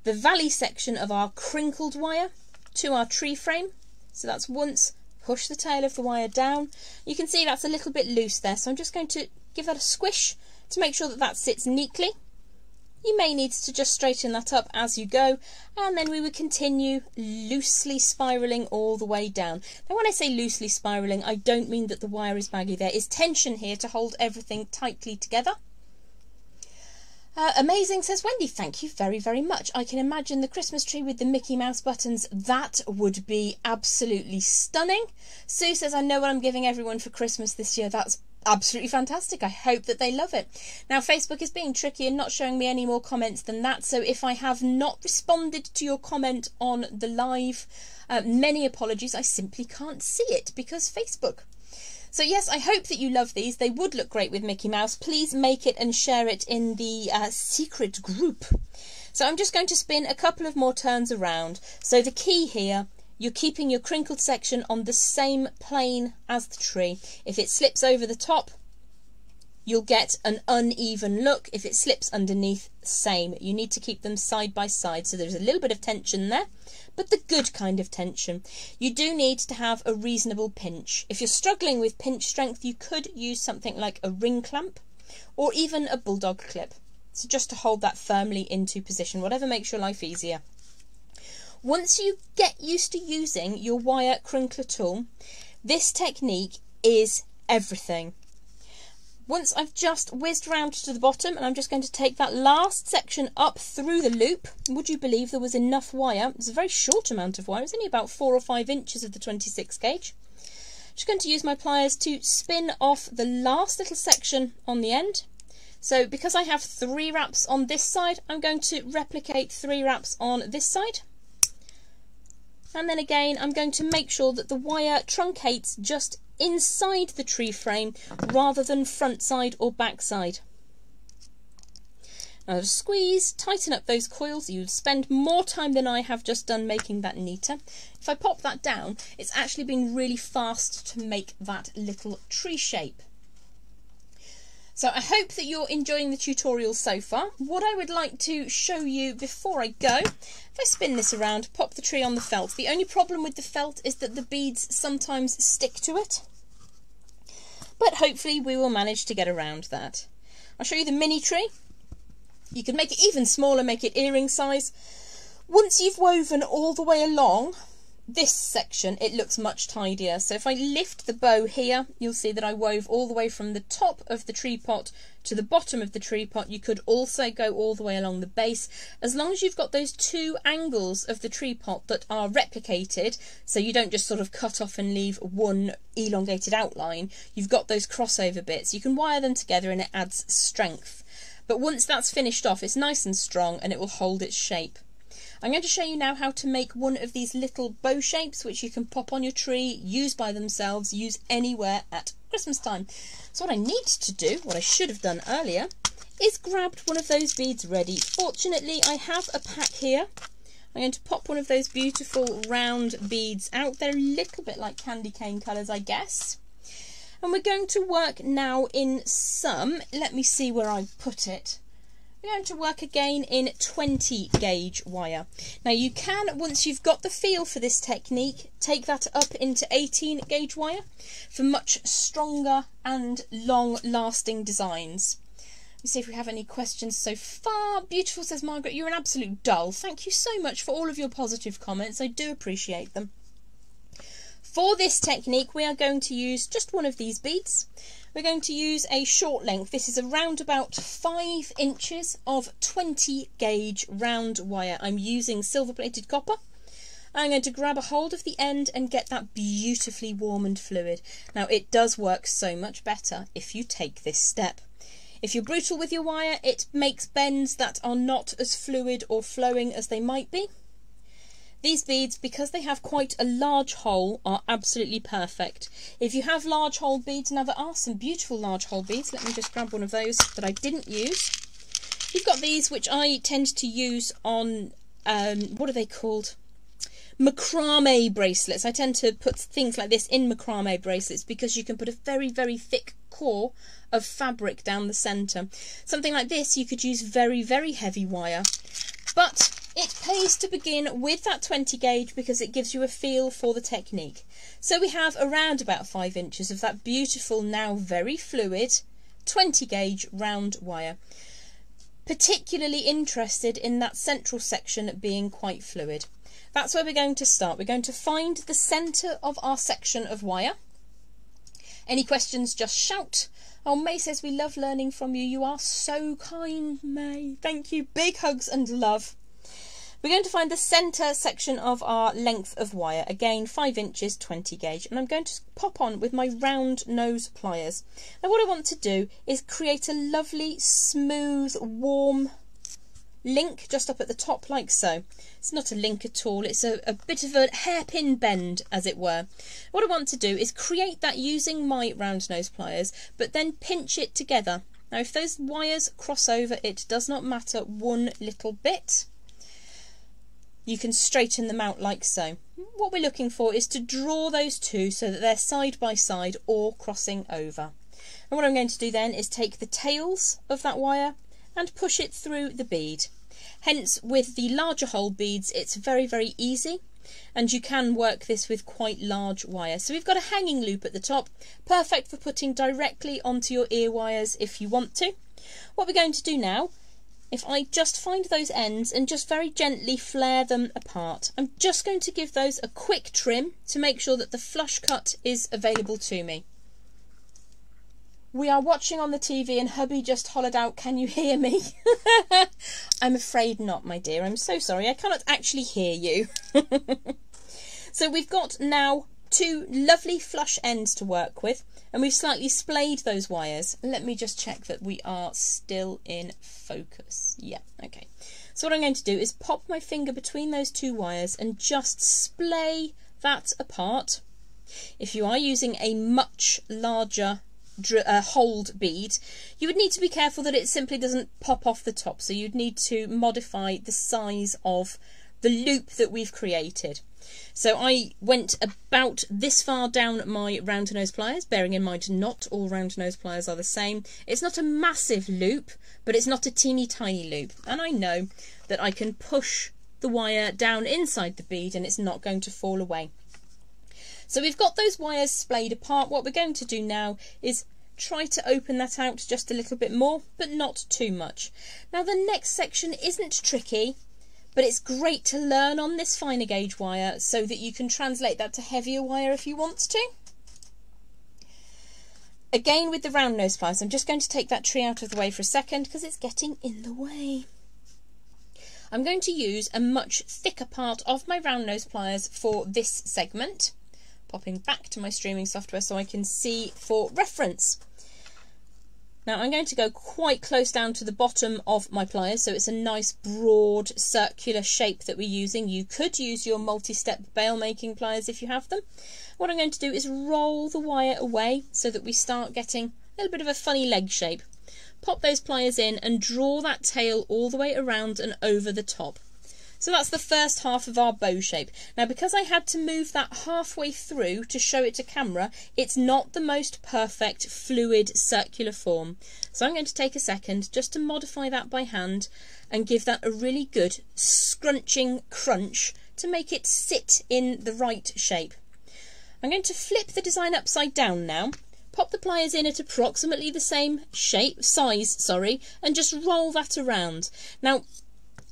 the valley section of our crinkled wire to our tree frame. So that's once push the tail of the wire down. You can see that's a little bit loose there, so I'm just going to give that a squish to make sure that that sits neatly. You may need to just straighten that up as you go and then we would continue loosely spiralling all the way down. Now when I say loosely spiralling I don't mean that the wire is baggy. There is tension here to hold everything tightly together. Uh, amazing, says Wendy. Thank you very, very much. I can imagine the Christmas tree with the Mickey Mouse buttons. That would be absolutely stunning. Sue says, I know what I'm giving everyone for Christmas this year. That's absolutely fantastic. I hope that they love it. Now, Facebook is being tricky and not showing me any more comments than that. So if I have not responded to your comment on the live, uh, many apologies. I simply can't see it because Facebook. So yes, I hope that you love these. They would look great with Mickey Mouse. Please make it and share it in the uh, secret group. So I'm just going to spin a couple of more turns around. So the key here you're keeping your crinkled section on the same plane as the tree. If it slips over the top, you'll get an uneven look. If it slips underneath, same. You need to keep them side by side. So there's a little bit of tension there, but the good kind of tension. You do need to have a reasonable pinch. If you're struggling with pinch strength, you could use something like a ring clamp or even a bulldog clip. So just to hold that firmly into position, whatever makes your life easier. Once you get used to using your wire crinkler tool, this technique is everything. Once I've just whizzed round to the bottom and I'm just going to take that last section up through the loop, would you believe there was enough wire? It's a very short amount of wire, it's only about four or five inches of the 26 gauge. I'm just going to use my pliers to spin off the last little section on the end. So because I have three wraps on this side, I'm going to replicate three wraps on this side. And then again, I'm going to make sure that the wire truncates just inside the tree frame rather than front side or back side. Now squeeze, tighten up those coils. You spend more time than I have just done making that neater. If I pop that down, it's actually been really fast to make that little tree shape. So I hope that you're enjoying the tutorial so far. What I would like to show you before I go, if I spin this around, pop the tree on the felt. The only problem with the felt is that the beads sometimes stick to it. But hopefully we will manage to get around that. I'll show you the mini tree. You can make it even smaller, make it earring size. Once you've woven all the way along, this section, it looks much tidier. So if I lift the bow here, you'll see that I wove all the way from the top of the tree pot to the bottom of the tree pot. You could also go all the way along the base. As long as you've got those two angles of the tree pot that are replicated, so you don't just sort of cut off and leave one elongated outline, you've got those crossover bits. You can wire them together and it adds strength. But once that's finished off, it's nice and strong and it will hold its shape. I'm going to show you now how to make one of these little bow shapes which you can pop on your tree, use by themselves, use anywhere at Christmas time. So what I need to do, what I should have done earlier, is grabbed one of those beads ready. Fortunately, I have a pack here. I'm going to pop one of those beautiful round beads out. They're a little bit like candy cane colours, I guess. And we're going to work now in some, let me see where I put it. We're going to work again in 20 gauge wire. Now you can, once you've got the feel for this technique, take that up into 18 gauge wire for much stronger and long lasting designs. Let's see if we have any questions so far. Beautiful, says Margaret. You're an absolute doll. Thank you so much for all of your positive comments. I do appreciate them. For this technique, we are going to use just one of these beads. We're going to use a short length. This is around about 5 inches of 20 gauge round wire. I'm using silver plated copper. I'm going to grab a hold of the end and get that beautifully warm and fluid. Now it does work so much better if you take this step. If you're brutal with your wire, it makes bends that are not as fluid or flowing as they might be. These beads, because they have quite a large hole, are absolutely perfect. If you have large hole beads, now there are some beautiful large hole beads. Let me just grab one of those that I didn't use. You've got these, which I tend to use on, um, what are they called? macrame bracelets. I tend to put things like this in macrame bracelets because you can put a very, very thick core of fabric down the centre. Something like this, you could use very, very heavy wire. But it pays to begin with that 20 gauge because it gives you a feel for the technique. So we have around about 5 inches of that beautiful, now very fluid, 20 gauge round wire. Particularly interested in that central section being quite fluid. That's where we're going to start. We're going to find the centre of our section of wire. Any questions, just shout. Oh, May says, we love learning from you. You are so kind, May. Thank you. Big hugs and love. We're going to find the centre section of our length of wire. Again, 5 inches, 20 gauge. And I'm going to pop on with my round nose pliers. Now what I want to do is create a lovely, smooth, warm link just up at the top like so. It's not a link at all, it's a, a bit of a hairpin bend as it were. What I want to do is create that using my round nose pliers but then pinch it together. Now if those wires cross over it does not matter one little bit. You can straighten them out like so. What we're looking for is to draw those two so that they're side by side or crossing over. And what I'm going to do then is take the tails of that wire and push it through the bead. Hence, with the larger hole beads, it's very, very easy and you can work this with quite large wire. So we've got a hanging loop at the top, perfect for putting directly onto your ear wires if you want to. What we're going to do now, if I just find those ends and just very gently flare them apart, I'm just going to give those a quick trim to make sure that the flush cut is available to me. We are watching on the TV and hubby just hollered out, Can you hear me? I'm afraid not, my dear. I'm so sorry. I cannot actually hear you. so we've got now two lovely flush ends to work with and we've slightly splayed those wires. Let me just check that we are still in focus. Yeah, okay. So what I'm going to do is pop my finger between those two wires and just splay that apart. If you are using a much larger uh, hold bead, you would need to be careful that it simply doesn't pop off the top. So you'd need to modify the size of the loop that we've created. So I went about this far down my round nose pliers, bearing in mind not all round nose pliers are the same. It's not a massive loop, but it's not a teeny tiny loop. And I know that I can push the wire down inside the bead and it's not going to fall away. So we've got those wires splayed apart. What we're going to do now is try to open that out just a little bit more, but not too much. Now the next section isn't tricky, but it's great to learn on this finer gauge wire so that you can translate that to heavier wire if you want to. Again with the round nose pliers, I'm just going to take that tree out of the way for a second because it's getting in the way. I'm going to use a much thicker part of my round nose pliers for this segment popping back to my streaming software so I can see for reference. Now I'm going to go quite close down to the bottom of my pliers so it's a nice broad circular shape that we're using. You could use your multi-step bail making pliers if you have them. What I'm going to do is roll the wire away so that we start getting a little bit of a funny leg shape. Pop those pliers in and draw that tail all the way around and over the top. So that's the first half of our bow shape. Now because I had to move that halfway through to show it to camera, it's not the most perfect fluid circular form. So I'm going to take a second just to modify that by hand and give that a really good scrunching crunch to make it sit in the right shape. I'm going to flip the design upside down now, pop the pliers in at approximately the same shape, size, sorry, and just roll that around. Now,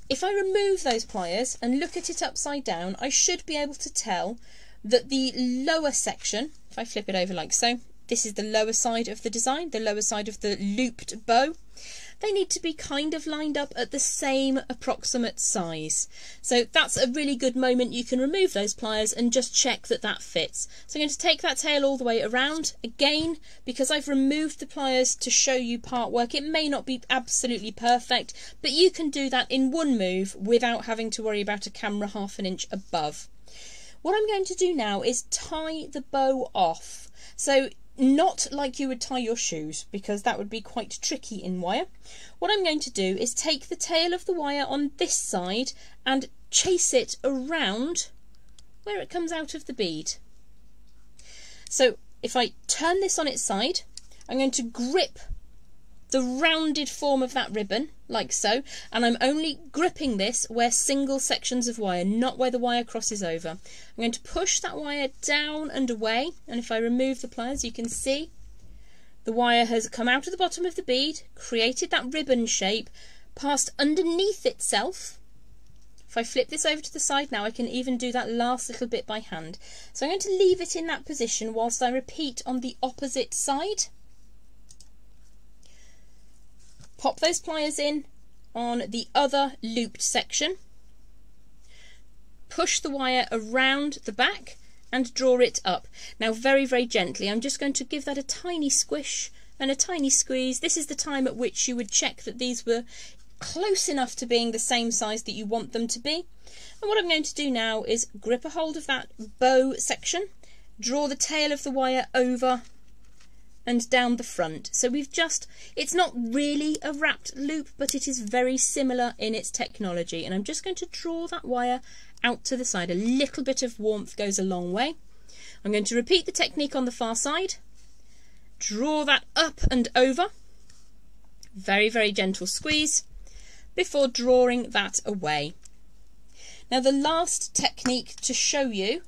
if I remove those pliers and look at it upside down, I should be able to tell that the lower section, if I flip it over like so, this is the lower side of the design, the lower side of the looped bow they need to be kind of lined up at the same approximate size. So that's a really good moment you can remove those pliers and just check that that fits. So I'm going to take that tail all the way around. Again, because I've removed the pliers to show you part work, it may not be absolutely perfect, but you can do that in one move without having to worry about a camera half an inch above. What I'm going to do now is tie the bow off. So not like you would tie your shoes because that would be quite tricky in wire. What I'm going to do is take the tail of the wire on this side and chase it around where it comes out of the bead. So if I turn this on its side, I'm going to grip the rounded form of that ribbon, like so, and I'm only gripping this where single sections of wire, not where the wire crosses over. I'm going to push that wire down and away, and if I remove the pliers, you can see the wire has come out of the bottom of the bead, created that ribbon shape, passed underneath itself. If I flip this over to the side now, I can even do that last little bit by hand. So I'm going to leave it in that position whilst I repeat on the opposite side. Pop those pliers in on the other looped section. Push the wire around the back and draw it up. Now very, very gently. I'm just going to give that a tiny squish and a tiny squeeze. This is the time at which you would check that these were close enough to being the same size that you want them to be. And what I'm going to do now is grip a hold of that bow section, draw the tail of the wire over and down the front. So we've just, it's not really a wrapped loop, but it is very similar in its technology. And I'm just going to draw that wire out to the side. A little bit of warmth goes a long way. I'm going to repeat the technique on the far side. Draw that up and over. Very, very gentle squeeze before drawing that away. Now the last technique to show you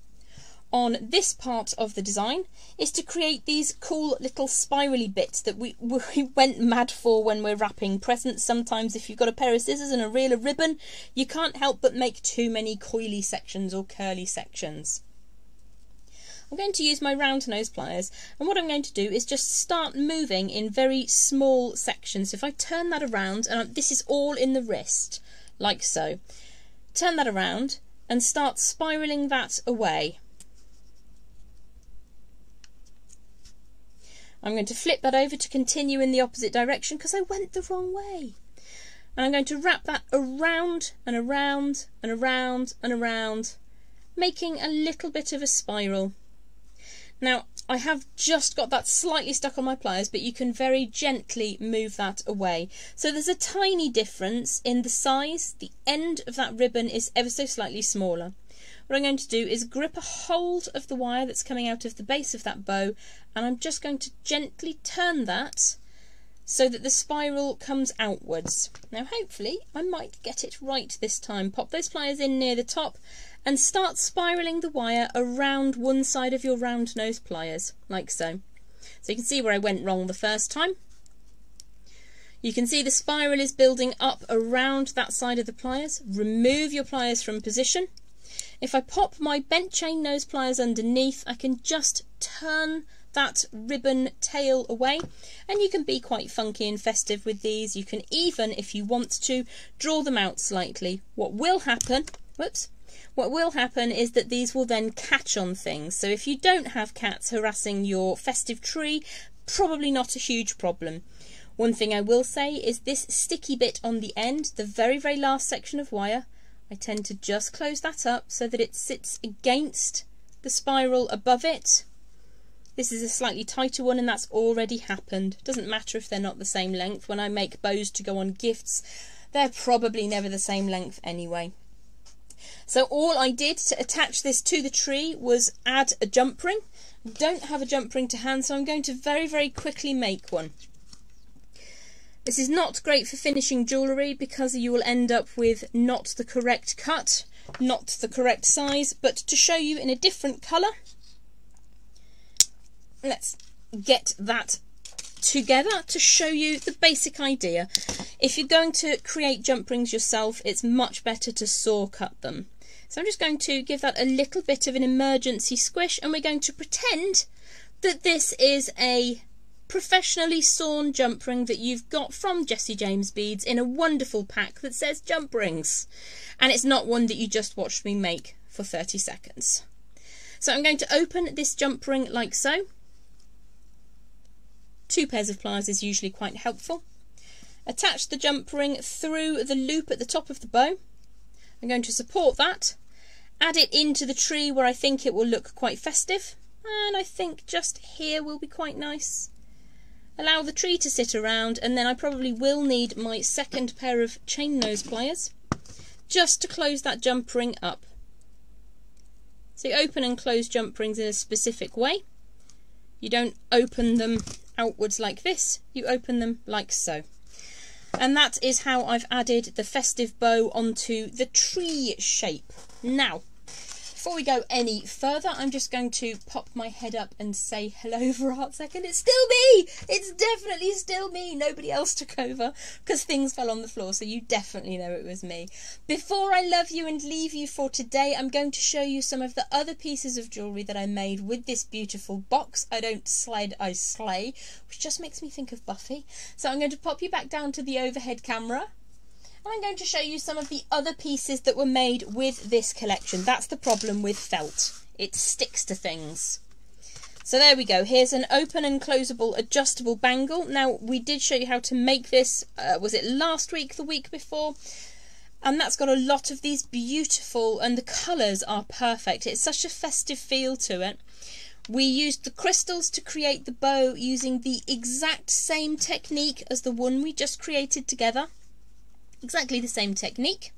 on this part of the design is to create these cool little spirally bits that we, we went mad for when we're wrapping presents. Sometimes if you've got a pair of scissors and a reel of ribbon, you can't help but make too many coily sections or curly sections. I'm going to use my round nose pliers and what I'm going to do is just start moving in very small sections. If I turn that around, and this is all in the wrist, like so, turn that around and start spiralling that away. I'm going to flip that over to continue in the opposite direction because I went the wrong way. And I'm going to wrap that around and around and around and around, making a little bit of a spiral. Now, I have just got that slightly stuck on my pliers, but you can very gently move that away. So there's a tiny difference in the size. The end of that ribbon is ever so slightly smaller. What I'm going to do is grip a hold of the wire that's coming out of the base of that bow and I'm just going to gently turn that so that the spiral comes outwards. Now hopefully I might get it right this time. Pop those pliers in near the top and start spiraling the wire around one side of your round nose pliers, like so. So you can see where I went wrong the first time. You can see the spiral is building up around that side of the pliers. Remove your pliers from position if I pop my bent chain nose pliers underneath, I can just turn that ribbon tail away and you can be quite funky and festive with these. You can even, if you want to, draw them out slightly. What will happen, whoops, what will happen is that these will then catch on things. So if you don't have cats harassing your festive tree, probably not a huge problem. One thing I will say is this sticky bit on the end, the very, very last section of wire, I tend to just close that up so that it sits against the spiral above it. This is a slightly tighter one and that's already happened. Doesn't matter if they're not the same length. When I make bows to go on gifts, they're probably never the same length anyway. So all I did to attach this to the tree was add a jump ring. Don't have a jump ring to hand, so I'm going to very, very quickly make one. This is not great for finishing jewellery because you will end up with not the correct cut, not the correct size, but to show you in a different colour, let's get that together to show you the basic idea. If you're going to create jump rings yourself, it's much better to saw cut them. So I'm just going to give that a little bit of an emergency squish and we're going to pretend that this is a professionally sawn jump ring that you've got from Jesse James Beads in a wonderful pack that says jump rings. And it's not one that you just watched me make for 30 seconds. So I'm going to open this jump ring like so. Two pairs of pliers is usually quite helpful. Attach the jump ring through the loop at the top of the bow. I'm going to support that, add it into the tree where I think it will look quite festive, and I think just here will be quite nice. Allow the tree to sit around, and then I probably will need my second pair of chain nose pliers just to close that jump ring up. So open and close jump rings in a specific way. You don't open them outwards like this, you open them like so. And that is how I've added the festive bow onto the tree shape. Now, before we go any further, I'm just going to pop my head up and say hello for a hot second. It's still me! It's definitely still me. Nobody else took over because things fell on the floor, so you definitely know it was me. Before I love you and leave you for today, I'm going to show you some of the other pieces of jewellery that I made with this beautiful box. I don't sled, I sleigh, which just makes me think of Buffy. So I'm going to pop you back down to the overhead camera I'm going to show you some of the other pieces that were made with this collection. That's the problem with felt. It sticks to things. So there we go. Here's an open and closable adjustable bangle. Now, we did show you how to make this, uh, was it last week, the week before? And that's got a lot of these beautiful, and the colours are perfect. It's such a festive feel to it. We used the crystals to create the bow using the exact same technique as the one we just created together exactly the same technique.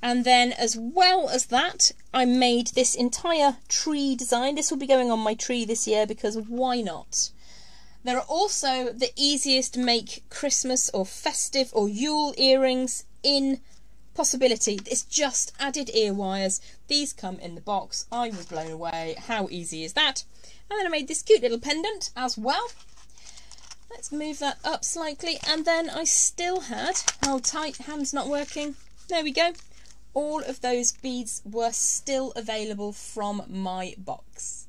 And then as well as that, I made this entire tree design. This will be going on my tree this year because why not? There are also the easiest make Christmas or festive or Yule earrings in possibility. It's just added ear wires. These come in the box. I was blown away. How easy is that? And then I made this cute little pendant as well. Let's move that up slightly. And then I still had, oh tight, hand's not working. There we go. All of those beads were still available from my box.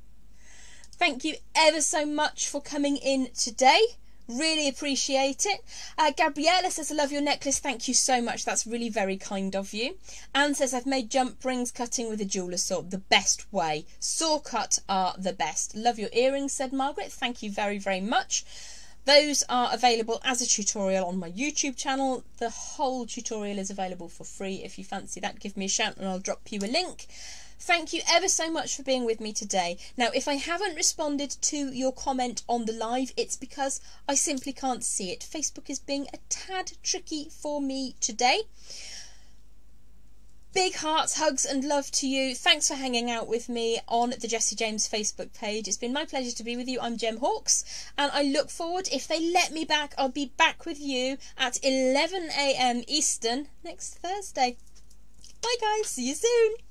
Thank you ever so much for coming in today. Really appreciate it. Uh, Gabriella says, I love your necklace. Thank you so much. That's really very kind of you. Anne says, I've made jump rings cutting with a jeweler's saw the best way. Saw cut are the best. Love your earrings, said Margaret. Thank you very, very much. Those are available as a tutorial on my YouTube channel. The whole tutorial is available for free. If you fancy that, give me a shout and I'll drop you a link. Thank you ever so much for being with me today. Now, if I haven't responded to your comment on the live, it's because I simply can't see it. Facebook is being a tad tricky for me today. Big hearts, hugs, and love to you. Thanks for hanging out with me on the Jesse James Facebook page. It's been my pleasure to be with you. I'm Jem Hawkes, and I look forward, if they let me back, I'll be back with you at 11 a.m. Eastern next Thursday. Bye, guys. See you soon.